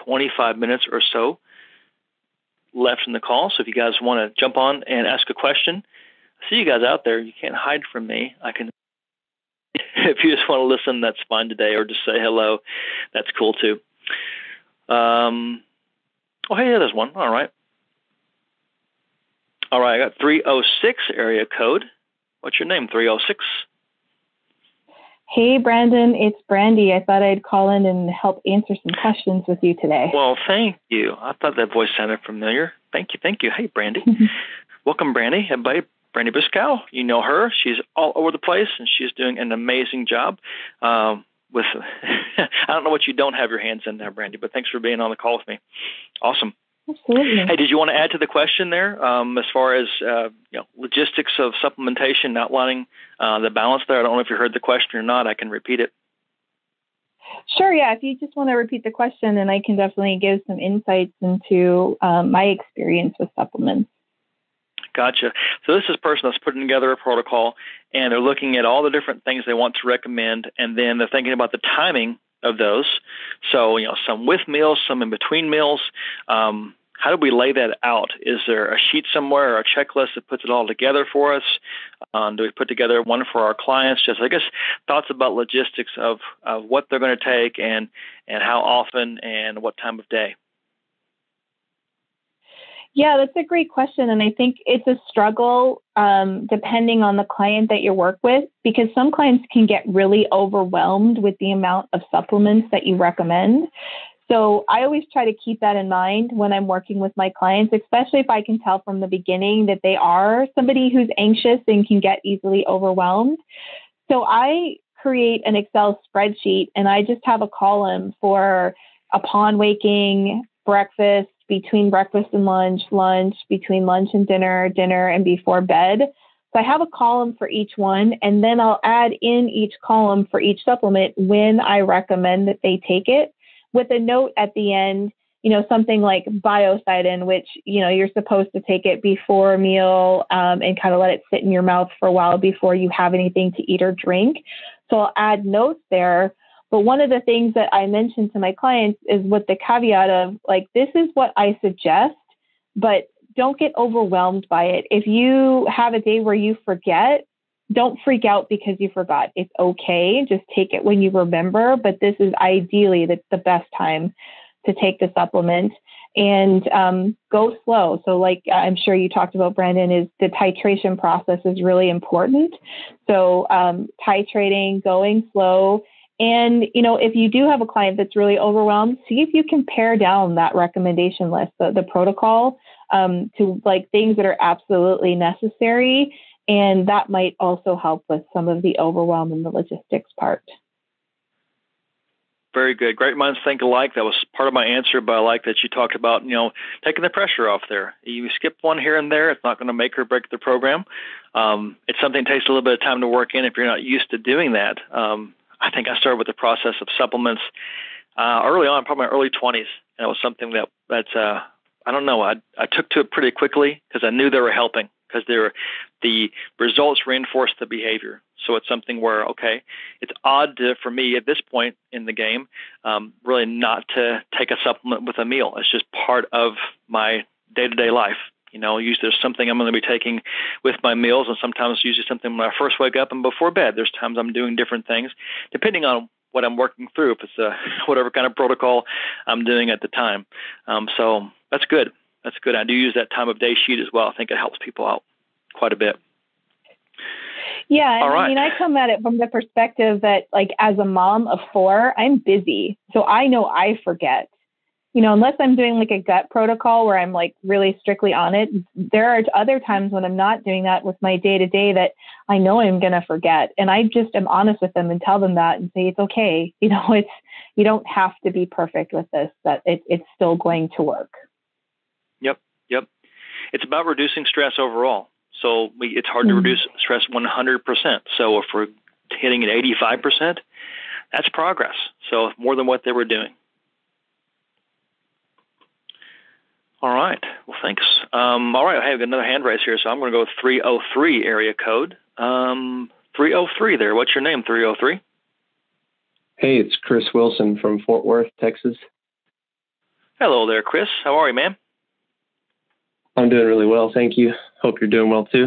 25 minutes or so left in the call. So if you guys want to jump on and ask a question, see you guys out there. You can't hide from me. I can. if you just want to listen, that's fine today, or just say hello. That's cool too. Um, oh, hey, yeah, there's one. All right. All right, I got 306 area code. What's your name? 306. Hey, Brandon, it's Brandy. I thought I'd call in and help answer some questions with you today. Well, thank you. I thought that voice sounded familiar. Thank you, thank you. Hey, Brandy. Welcome, Brandy. Everybody, Brandy Biscow. You know her. She's all over the place, and she's doing an amazing job. Um, with, I don't know what you don't have your hands in there, Brandy, but thanks for being on the call with me. Awesome. Absolutely. Hey, did you want to add to the question there um, as far as uh, you know logistics of supplementation, outlining uh, the balance there? I don't know if you heard the question or not. I can repeat it. Sure. Yeah. If you just want to repeat the question, then I can definitely give some insights into um, my experience with supplements. Gotcha. So this is a person that's putting together a protocol, and they're looking at all the different things they want to recommend, and then they're thinking about the timing of those. So, you know, some with meals, some in between meals. Um, how do we lay that out? Is there a sheet somewhere or a checklist that puts it all together for us? Um, do we put together one for our clients? Just, I guess, thoughts about logistics of, of what they're going to take and, and how often and what time of day. Yeah, that's a great question. And I think it's a struggle um, depending on the client that you work with because some clients can get really overwhelmed with the amount of supplements that you recommend. So I always try to keep that in mind when I'm working with my clients, especially if I can tell from the beginning that they are somebody who's anxious and can get easily overwhelmed. So I create an Excel spreadsheet and I just have a column for upon waking, breakfast, between breakfast and lunch, lunch, between lunch and dinner, dinner, and before bed. So I have a column for each one, and then I'll add in each column for each supplement when I recommend that they take it with a note at the end, you know, something like biocidin, which, you know, you're supposed to take it before a meal um, and kind of let it sit in your mouth for a while before you have anything to eat or drink. So I'll add notes there but one of the things that I mentioned to my clients is with the caveat of like, this is what I suggest, but don't get overwhelmed by it. If you have a day where you forget, don't freak out because you forgot. It's okay. Just take it when you remember. But this is ideally the, the best time to take the supplement and um, go slow. So, like I'm sure you talked about, Brandon, is the titration process is really important. So, um, titrating, going slow, and, you know, if you do have a client that's really overwhelmed, see if you can pare down that recommendation list, the, the protocol, um, to like things that are absolutely necessary. And that might also help with some of the overwhelm and the logistics part. very good. Great minds think alike. That was part of my answer, but I like that you talked about, you know, taking the pressure off there. You skip one here and there, it's not going to make or break the program. Um, it's something that takes a little bit of time to work in if you're not used to doing that. Um, I think I started with the process of supplements uh, early on, probably my early 20s, and it was something that that's uh, I don't know. I I took to it pretty quickly because I knew they were helping because they were the results reinforced the behavior. So it's something where okay, it's odd to, for me at this point in the game, um, really not to take a supplement with a meal. It's just part of my day-to-day life. You know, usually there's something I'm going to be taking with my meals, and sometimes usually something when I first wake up and before bed. There's times I'm doing different things depending on what I'm working through, if it's a whatever kind of protocol I'm doing at the time. Um, so that's good. That's good. I do use that time of day sheet as well. I think it helps people out quite a bit. Yeah, right. I mean, I come at it from the perspective that, like, as a mom of four, I'm busy, so I know I forget. You know, unless I'm doing like a gut protocol where I'm like really strictly on it, there are other times when I'm not doing that with my day to day that I know I'm gonna forget, and I just am honest with them and tell them that and say it's okay. You know, it's you don't have to be perfect with this; that it, it's still going to work. Yep, yep. It's about reducing stress overall so we, it's hard mm-hmm. to reduce stress 100%. So if we're hitting at 85%, that's progress. So more than what they were doing. All right. Well, thanks. Um, all right. I have another hand raise here, so I'm going to go with 303 area code. Um, 303 there. What's your name, 303? Hey, it's Chris Wilson from Fort Worth, Texas. Hello there, Chris. How are you, man? I'm doing really well, thank you. Hope you're doing well too.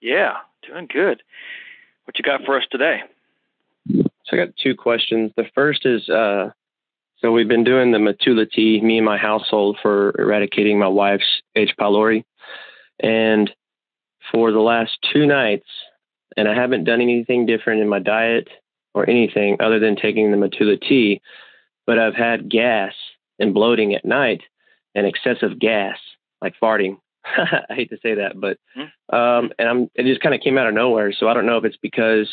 Yeah, doing good. What you got for us today? So I got two questions. The first is uh, so we've been doing the Matula tea, me and my household, for eradicating my wife's H. pylori. And for the last two nights, and I haven't done anything different in my diet or anything other than taking the Matula tea, but I've had gas and bloating at night and excessive gas like farting. I hate to say that, but hmm. um, and I'm it just kind of came out of nowhere. So I don't know if it's because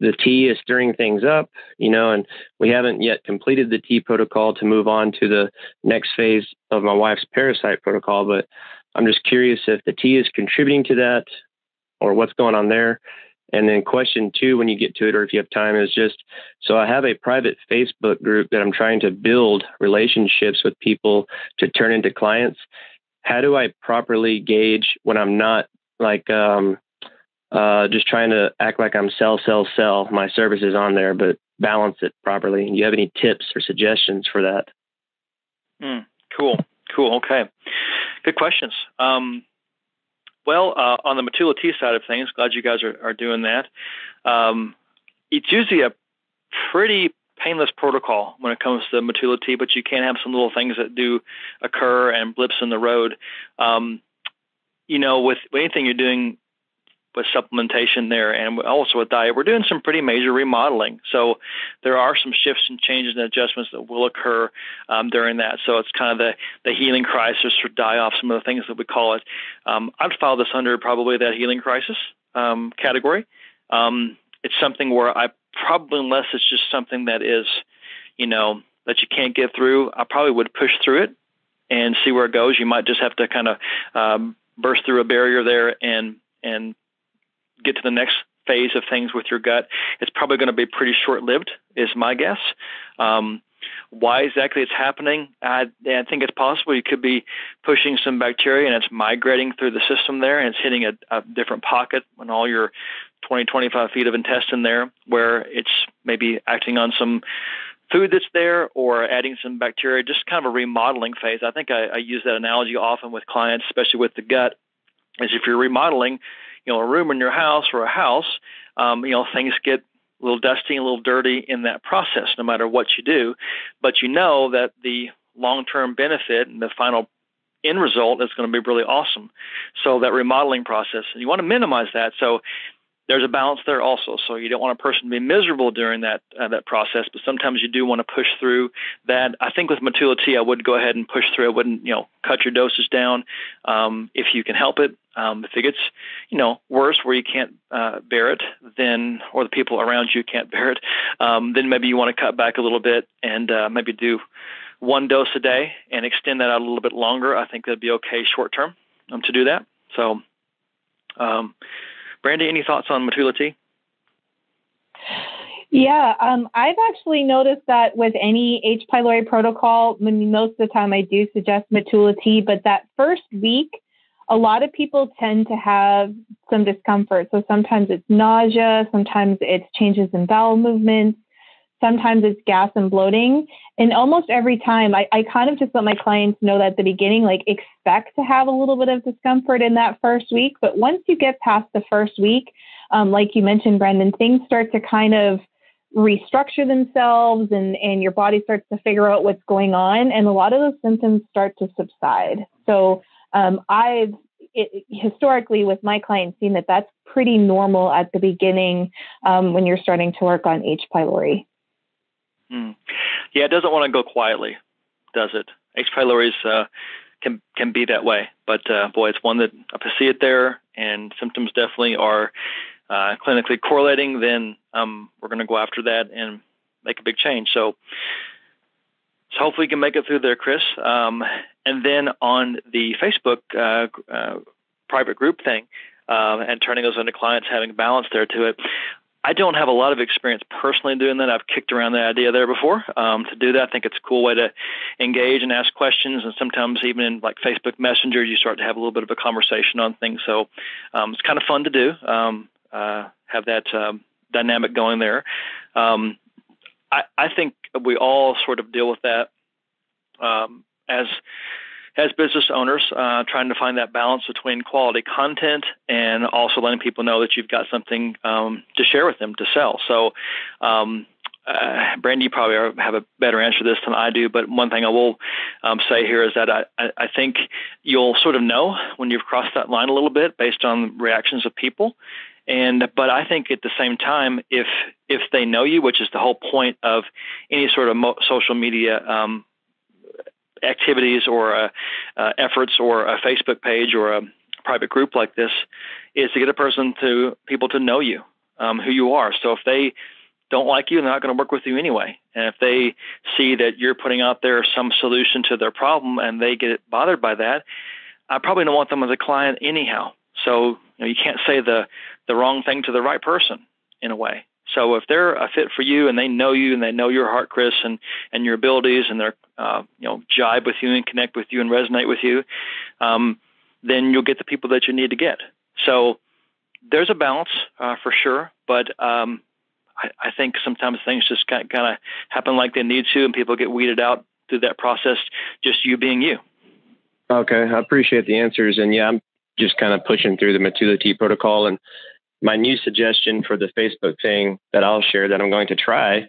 the tea is stirring things up, you know, and we haven't yet completed the tea protocol to move on to the next phase of my wife's parasite protocol. But I'm just curious if the tea is contributing to that or what's going on there. And then question two, when you get to it, or if you have time, is just so I have a private Facebook group that I'm trying to build relationships with people to turn into clients how do I properly gauge when I'm not like um, uh, just trying to act like I'm sell, sell, sell my services on there, but balance it properly? Do you have any tips or suggestions for that? Mm, cool, cool. Okay, good questions. Um, well, uh, on the Matula side of things, glad you guys are, are doing that. Um, it's usually a pretty painless protocol when it comes to Matula but you can have some little things that do occur and blips in the road. Um, you know, with anything you're doing with supplementation there and also with diet, we're doing some pretty major remodeling. So there are some shifts and changes and adjustments that will occur um, during that. So it's kind of the, the healing crisis or die off, some of the things that we call it. Um, I'd file this under probably that healing crisis um, category. Um, it's something where I probably unless it's just something that is, you know, that you can't get through, I probably would push through it and see where it goes. You might just have to kind of um, burst through a barrier there and and get to the next phase of things with your gut. It's probably going to be pretty short lived, is my guess. Um, why exactly it's happening, I, I think it's possible you could be pushing some bacteria and it's migrating through the system there and it's hitting a, a different pocket when all your 20, 25 feet of intestine there where it's maybe acting on some food that's there or adding some bacteria, just kind of a remodeling phase. I think I, I use that analogy often with clients, especially with the gut, is if you're remodeling, you know, a room in your house or a house, um, you know, things get a little dusty, and a little dirty in that process, no matter what you do. But you know that the long-term benefit and the final end result is going to be really awesome. So that remodeling process, and you want to minimize that. So there's a balance there also. So you don't want a person to be miserable during that uh, that process, but sometimes you do want to push through that. I think with Matula I would go ahead and push through. I wouldn't, you know, cut your doses down um, if you can help it. Um, if it gets, you know, worse where you can't uh, bear it, then or the people around you can't bear it, um, then maybe you want to cut back a little bit and uh, maybe do one dose a day and extend that out a little bit longer. I think that'd be okay short term um, to do that. So. Um, Brandy, any thoughts on Matula Tea? Yeah, um, I've actually noticed that with any H. pylori protocol, most of the time I do suggest Matula Tea, but that first week, a lot of people tend to have some discomfort. So sometimes it's nausea, sometimes it's changes in bowel movements, sometimes it's gas and bloating. And almost every time, I, I kind of just let my clients know that at the beginning, like expect to have a little bit of discomfort in that first week. But once you get past the first week, um, like you mentioned, Brendan, things start to kind of restructure themselves and, and your body starts to figure out what's going on. And a lot of those symptoms start to subside. So um, I've it, historically with my clients seen that that's pretty normal at the beginning um, when you're starting to work on H. pylori. Mm. Yeah, it doesn't want to go quietly, does it? H. pylori uh, can can be that way, but uh, boy, it's one that if I see it there and symptoms definitely are uh, clinically correlating, then um, we're going to go after that and make a big change. So, so hopefully we can make it through there, Chris. Um, and then on the Facebook uh, uh, private group thing, uh, and turning those into clients, having balance there to it. I don't have a lot of experience personally doing that. I've kicked around the idea there before. Um, to do that, I think it's a cool way to engage and ask questions. And sometimes even in like Facebook Messenger, you start to have a little bit of a conversation on things. So um, it's kind of fun to do. Um, uh, have that um, dynamic going there. Um, I, I think we all sort of deal with that um, as as business owners, uh, trying to find that balance between quality content and also letting people know that you've got something um, to share with them to sell. So, um, uh, Brandy, you probably have a better answer to this than I do, but one thing I will um, say here is that I, I think you'll sort of know when you've crossed that line a little bit based on reactions of people. And but I think at the same time, if if they know you, which is the whole point of any sort of mo- social media um, activities or uh, uh, efforts or a Facebook page or a private group like this is to get a person to people to know you, um, who you are. So if they don't like you, they're not going to work with you anyway. And if they see that you're putting out there some solution to their problem and they get bothered by that, I probably don't want them as a client anyhow. So you, know, you can't say the the wrong thing to the right person in a way. So if they're a fit for you and they know you and they know your heart, Chris, and and your abilities, and they're uh, you know jibe with you and connect with you and resonate with you, um, then you'll get the people that you need to get. So there's a balance uh, for sure, but um, I, I think sometimes things just kind of happen like they need to, and people get weeded out through that process. Just you being you. Okay, I appreciate the answers, and yeah, I'm just kind of pushing through the Matula Tea protocol and my new suggestion for the Facebook thing that I'll share that I'm going to try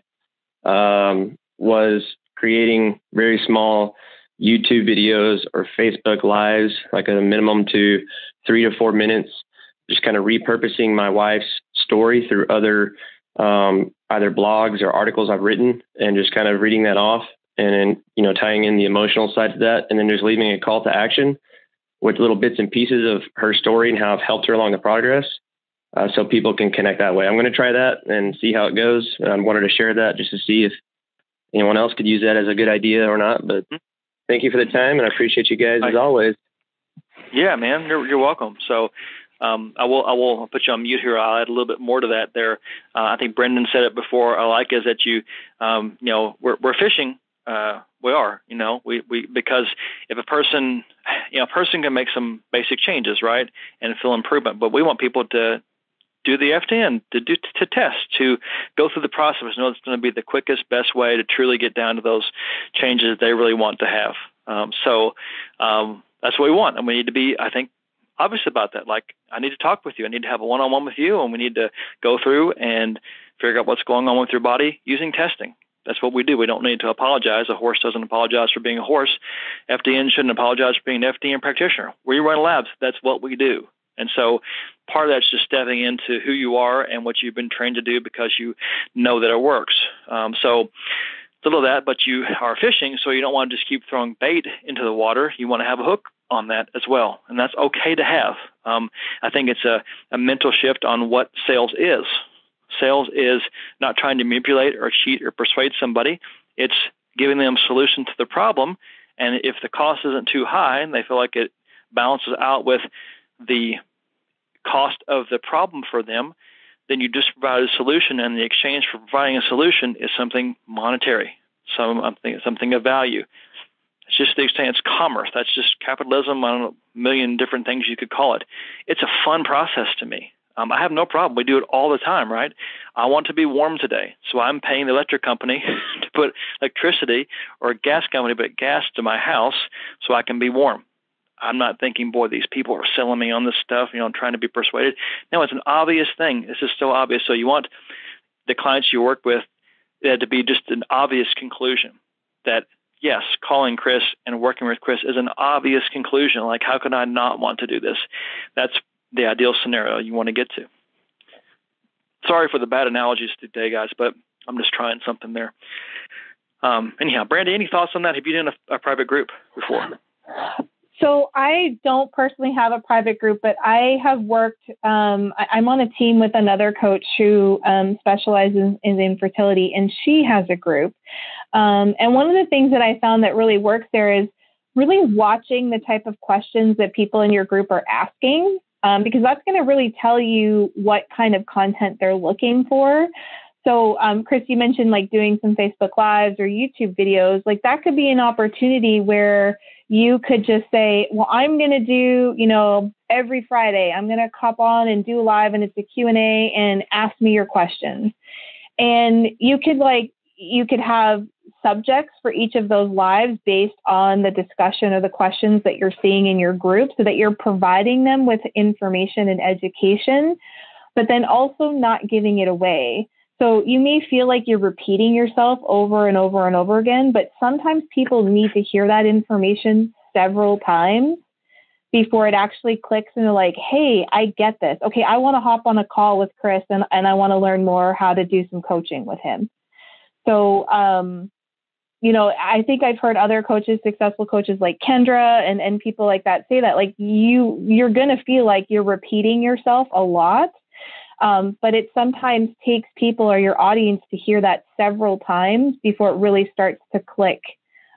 um, was creating very small YouTube videos or Facebook lives, like a minimum to three to four minutes, just kind of repurposing my wife's story through other um, either blogs or articles I've written, and just kind of reading that off, and then you know tying in the emotional side to that, and then just leaving a call to action with little bits and pieces of her story and how I've helped her along the progress uh, so people can connect that way. I'm going to try that and see how it goes. I wanted to share that just to see if anyone else could use that as a good idea or not. But mm-hmm. thank you for the time, and I appreciate you guys as always. Yeah, man, you're, you're welcome. So. Um, I will I will put you on mute here. I'll add a little bit more to that. There, uh, I think Brendan said it before. I like is that you, um, you know, we're we're fishing uh, we are. You know, we we because if a person, you know, a person can make some basic changes, right, and feel improvement, but we want people to do the FDN, to do to test, to go through the process. Know it's going to be the quickest, best way to truly get down to those changes they really want to have. Um, so um, that's what we want, and we need to be, I think, obvious about that. Like, I need to talk with you. I need to have a one-on-one with you, and we need to go through and figure out what's going on with your body using testing. That's what we do. We don't need to apologize. A horse doesn't apologize for being a horse. FDN shouldn't apologize for being an FDN practitioner. We run labs. That's what we do. And so part of that's just stepping into who you are and what you've been trained to do because you know that it works. Um, so little of that, but you are fishing, so you don't want to just keep throwing bait into the water. You want to have a hook on that as well, and that's okay to have. Um, I think it's a, a mental shift on what sales is. Sales is not trying to manipulate or cheat or persuade somebody. It's giving them a solution to the problem, and if the cost isn't too high and they feel like it balances out with the cost of the problem for them, then you just provide a solution, and the exchange for providing a solution is something monetary, something something of value. It's just the extent it's commerce. That's just capitalism. I don't know, a million different things you could call it. It's a fun process to me. Um, I have no problem. We do it all the time, right? I want to be warm today, so I'm paying the electric company to put electricity or a gas company put gas to my house so I can be warm. I'm not thinking, boy, these people are selling me on this stuff, you know, I'm trying to be persuaded. No, it's an obvious thing. This is so obvious. So you want the clients you work with uh, to be just an obvious conclusion that yes, calling Chris and working with Chris is an obvious conclusion. Like, how could I not want to do this? That's the ideal scenario you want to get to. Sorry for the bad analogies today, guys, but I'm just trying something there. Um, anyhow, Brandy, any thoughts on that? Have you done a, a private group before? So I don't personally have a private group, but I have worked. Um, I, am on a team with another coach who um, specializes in infertility, and she has a group. Um, and one of the things that I found that really works there is really watching the type of questions that people in your group are asking, um, because that's going to really tell you what kind of content they're looking for. So, um, Chris, you mentioned like doing some Facebook Lives or YouTube videos. Like that could be an opportunity where you could just say, well, I'm going to do, you know, every Friday, I'm going to hop on and do live and it's a Q&A and ask me your questions. And you could like, you could have subjects for each of those lives based on the discussion or the questions that you're seeing in your group so that you're providing them with information and education, but then also not giving it away. So you may feel like you're repeating yourself over and over and over again, but sometimes people need to hear that information several times before it actually clicks and they're like, hey, I get this. Okay, I want to hop on a call with Chris and, and I want to learn more how to do some coaching with him. So, um, you know, I think I've heard other coaches, successful coaches like Kendra and, and people like that say that like you you're gonna feel like you're repeating yourself a lot um, but it sometimes takes people or your audience to hear that several times before it really starts to click.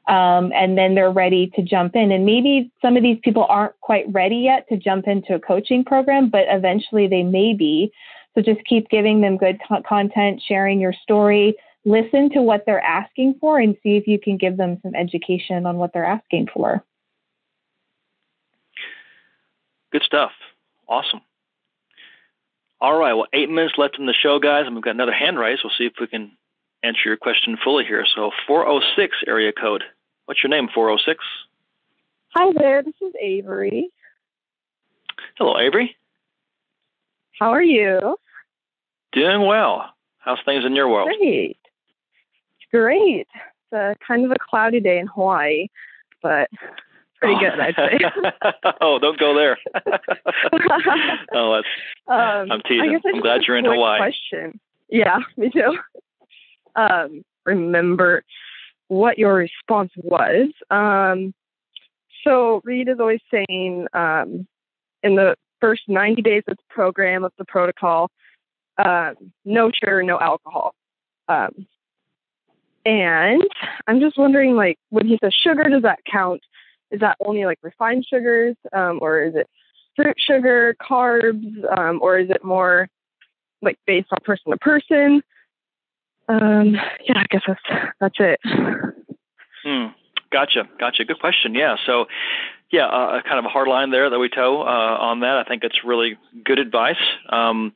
Um, and then they're ready to jump in. And maybe some of these people aren't quite ready yet to jump into a coaching program, but eventually they may be. So just keep giving them good co- content, sharing your story, listen to what they're asking for, and see if you can give them some education on what they're asking for. Good stuff. Awesome. All right. Well, eight minutes left in the show, guys, and we've got another hand raise. We'll see if we can answer your question fully here. So, 406 area code. What's your name, 406? Hi there. This is Avery. Hello, Avery. How are you? Doing well. How's things in your world? Great. Great. It's a kind of a cloudy day in Hawaii, but pretty good, I'd say. oh, don't go there. oh, that's. Um, I'm teasing. I am glad you're in Hawaii. Question. Yeah, me too. Um, remember what your response was. Um, so Reed is always saying um, in the first 90 days of the program of the protocol, uh, no sugar, no alcohol. Um, and I'm just wondering, like, when he says sugar, does that count is that only like refined sugars, um, or is it fruit sugar, carbs, um, or is it more like based on person to person? Um, yeah, I guess that's that's it. Hmm. Gotcha, gotcha. Good question. Yeah. So, yeah, uh, kind of a hard line there that we toe uh, on that. I think it's really good advice. Um,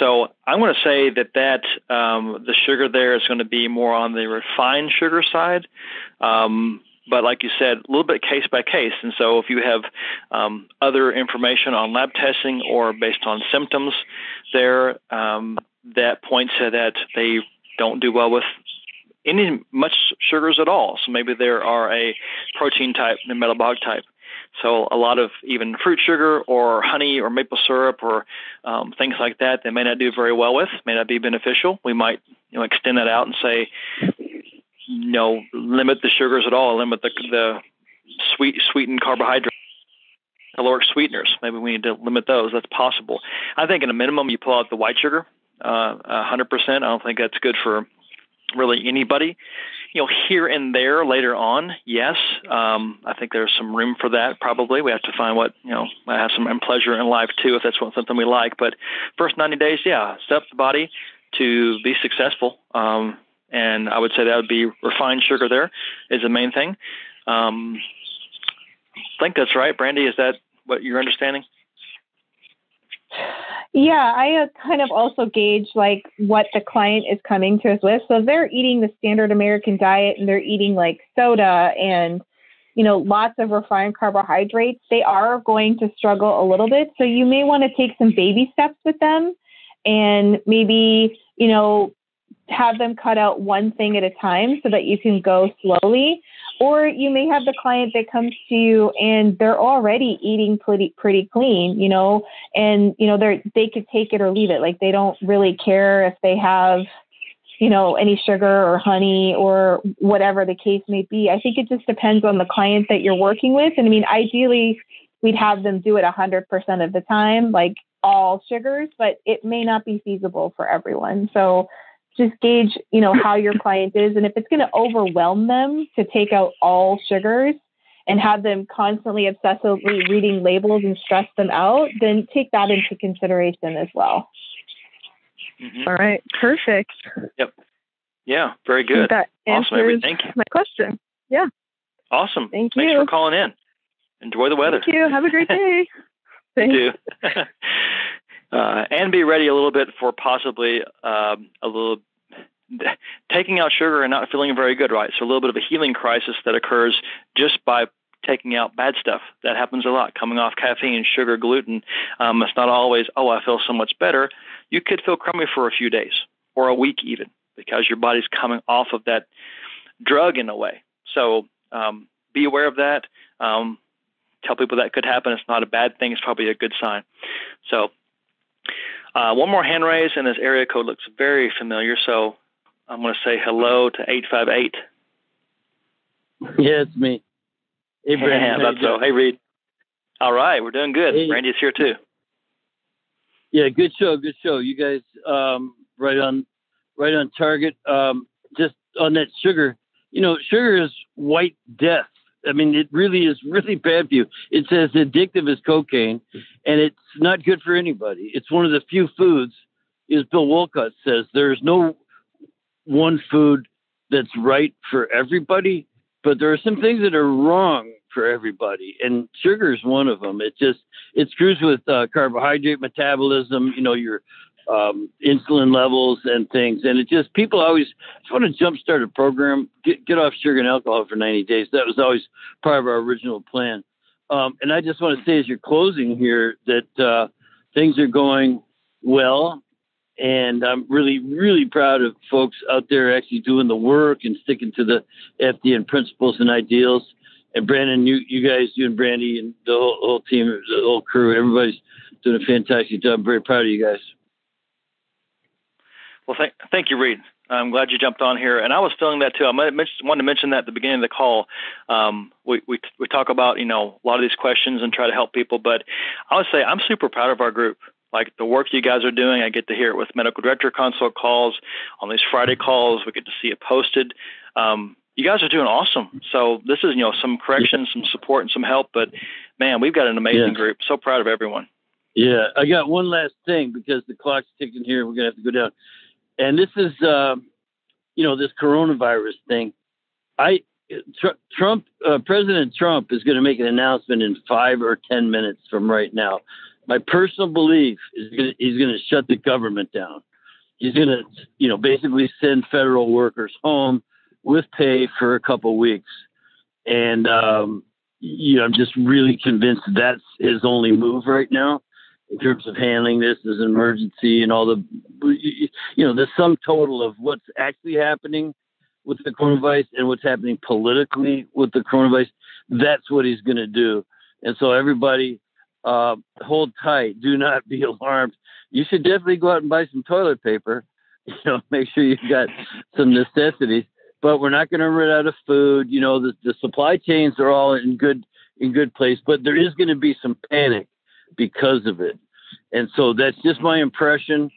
so I'm going to say that that um, the sugar there is going to be more on the refined sugar side. Um, but like you said, a little bit case by case. And so if you have um, other information on lab testing or based on symptoms there um, that points to that they don't do well with any much sugars at all. So maybe there are a protein type and metabolic type. So a lot of even fruit sugar or honey or maple syrup or um, things like that, they may not do very well with, may not be beneficial. We might you know extend that out and say, you know, limit the sugars at all, limit the the sweet sweetened carbohydrates caloric sweeteners. Maybe we need to limit those. That's possible. I think, in a minimum, you pull out the white sugar, uh, 100%. I don't think that's good for really anybody. You know, here and there later on, yes, um, I think there's some room for that. Probably we have to find what you know. I have some pleasure in life too, if that's what, something we like. But first 90 days, yeah, set up the body to be successful. Um, and I would say that would be refined sugar. There is the main thing. Um, I think that's right, Brandy. Is that what you're understanding? Yeah, I uh, kind of also gauge like what the client is coming to us with. So if they're eating the standard American diet and they're eating like soda and you know lots of refined carbohydrates, they are going to struggle a little bit. So you may want to take some baby steps with them and maybe you know have them cut out one thing at a time so that you can go slowly or you may have the client that comes to you and they're already eating pretty pretty clean, you know, and you know they're they could take it or leave it. Like they don't really care if they have, you know, any sugar or honey or whatever the case may be. I think it just depends on the client that you're working with. And I mean, ideally, we'd have them do it 100% of the time, like all sugars, but it may not be feasible for everyone. So just gauge, you know, how your client is. And if it's going to overwhelm them to take out all sugars and have them constantly obsessively reading labels and stress them out, then take that into consideration as well. Mm-hmm. All right. Perfect. Yep. Yeah. Very good. That awesome. Avery, thank you. My question. Yeah. Awesome. Thank Thanks you. for calling in. Enjoy the weather. Thank you. Have a great day. Thank you. uh, and be ready a little bit for possibly um, a little taking out sugar and not feeling very good, right? So a little bit of a healing crisis that occurs just by taking out bad stuff. That happens a lot. Coming off caffeine, sugar, gluten. Um, it's not always, oh, I feel so much better. You could feel crummy for a few days or a week even because your body's coming off of that drug in a way. So um, be aware of that. Um, tell people that could happen. It's not a bad thing. It's probably a good sign. So uh, one more hand raise, and this area code looks very familiar. So I'm going to say hello to 858. Yeah, it's me. Hey, Brandon. Yeah, that's so. Hey, Reed. All right, we're doing good. Hey. Randy's here too. Yeah, good show, good show. You guys, um, right on, right on target. Um, just on that sugar, you know, sugar is white death. I mean, it really is really bad for you. It's as addictive as cocaine, and it's not good for anybody. It's one of the few foods, as Bill Wolcott says, there's no one food that's right for everybody, but there are some things that are wrong for everybody, and sugar is one of them. It just it screws with uh, carbohydrate metabolism. You know your um, insulin levels and things, and it just people always just want to jumpstart a program, get get off sugar and alcohol for 90 days. That was always part of our original plan. Um, and I just want to say, as you're closing here, that uh, things are going well and I'm really, really proud of folks out there actually doing the work and sticking to the FDN principles and ideals. And Brandon, you, you guys, you and Brandy and the whole, whole team, the whole crew, everybody's doing a fantastic job. I'm very proud of you guys. Well, thank, thank you, Reed. I'm glad you jumped on here, and I was feeling that too. I mention, wanted to mention that at the beginning of the call. Um, we, we we talk about you know a lot of these questions and try to help people, but I would say I'm super proud of our group like the work you guys are doing. I get to hear it with medical director consult calls on these Friday calls. We get to see it posted. Um, you guys are doing awesome. So this is you know some corrections, some support, and some help. But man, we've got an amazing Yeah. group. So proud of everyone. Yeah, I got one last thing because the clock's ticking here. We're gonna have to go down, and this is, um, you know, this coronavirus thing. I Tr- Trump, uh, President Trump is going to make an announcement in five or ten minutes from right now. My personal belief is gonna, he's going to shut the government down. He's going to, you know, basically send federal workers home with pay for a couple weeks, and um, you know, I'm just really convinced that's his only move right now in terms of handling this as an emergency and all the, you know, the sum total of what's actually happening with the coronavirus and what's happening politically with the coronavirus. That's what he's going to do. And so everybody, uh, hold tight. Do not be alarmed. You should definitely go out and buy some toilet paper. You know, make sure you've got some necessities. But we're not going to run out of food. You know, the, the supply chains are all in good in good place. But there is going to be some panic because of it. And so that's just my impression.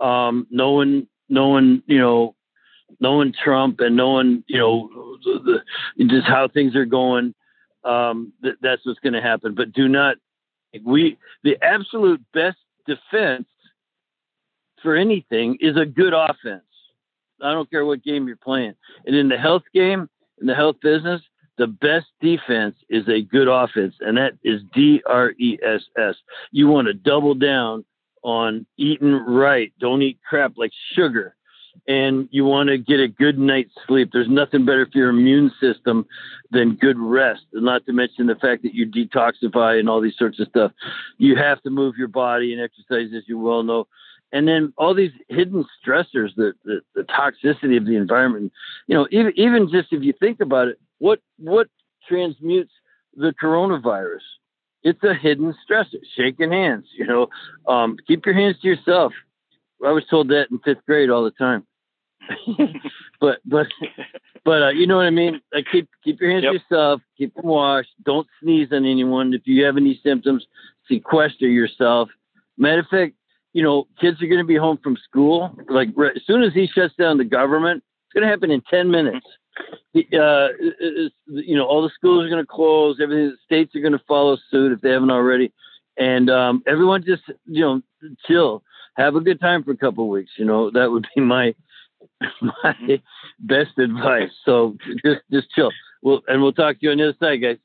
Um, knowing, knowing, you know, knowing Trump and knowing, you know, the, just how things are going, um, th- that's what's going to happen. But do not, we, the absolute best defense for anything is a good offense. I don't care what game you're playing. And in the health game, in the health business, the best defense is a good offense, and that is D R E S S. You want to double down on eating right. Don't eat crap like sugar. And you want to get a good night's sleep. There's nothing better for your immune system than good rest. And not to mention the fact that you detoxify and all these sorts of stuff. You have to move your body and exercise, as you well know and then all these hidden stressors, the, the, the toxicity of the environment. You know, even even just if you think about it, what what transmutes the coronavirus? It's a hidden stressor. Shaking hands, you know, um, keep your hands to yourself. I was told that in fifth grade all the time. but but but uh, you know what I mean. Like keep keep your hands yep. to yourself. Keep them washed. Don't sneeze on anyone. If you have any symptoms, sequester yourself. Matter of fact, you know, kids are going to be home from school. Like right, as soon as he shuts down the government, it's going to happen in 10 minutes. Uh, you know, all the schools are going to close. Everything, the states are going to follow suit if they haven't already. And um, everyone just, you know, chill. Have a good time for a couple of weeks. You know, that would be my my best advice. So just just chill. Well, and we'll talk to you on the other side, guys.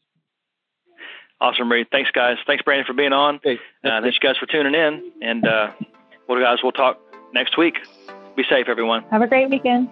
Awesome, Reed. Thanks, guys. Thanks, Brandon, for being on. Hey, uh, thanks, you guys, for tuning in. And, uh, well, guys, we'll talk next week. Be safe, everyone. Have a great weekend.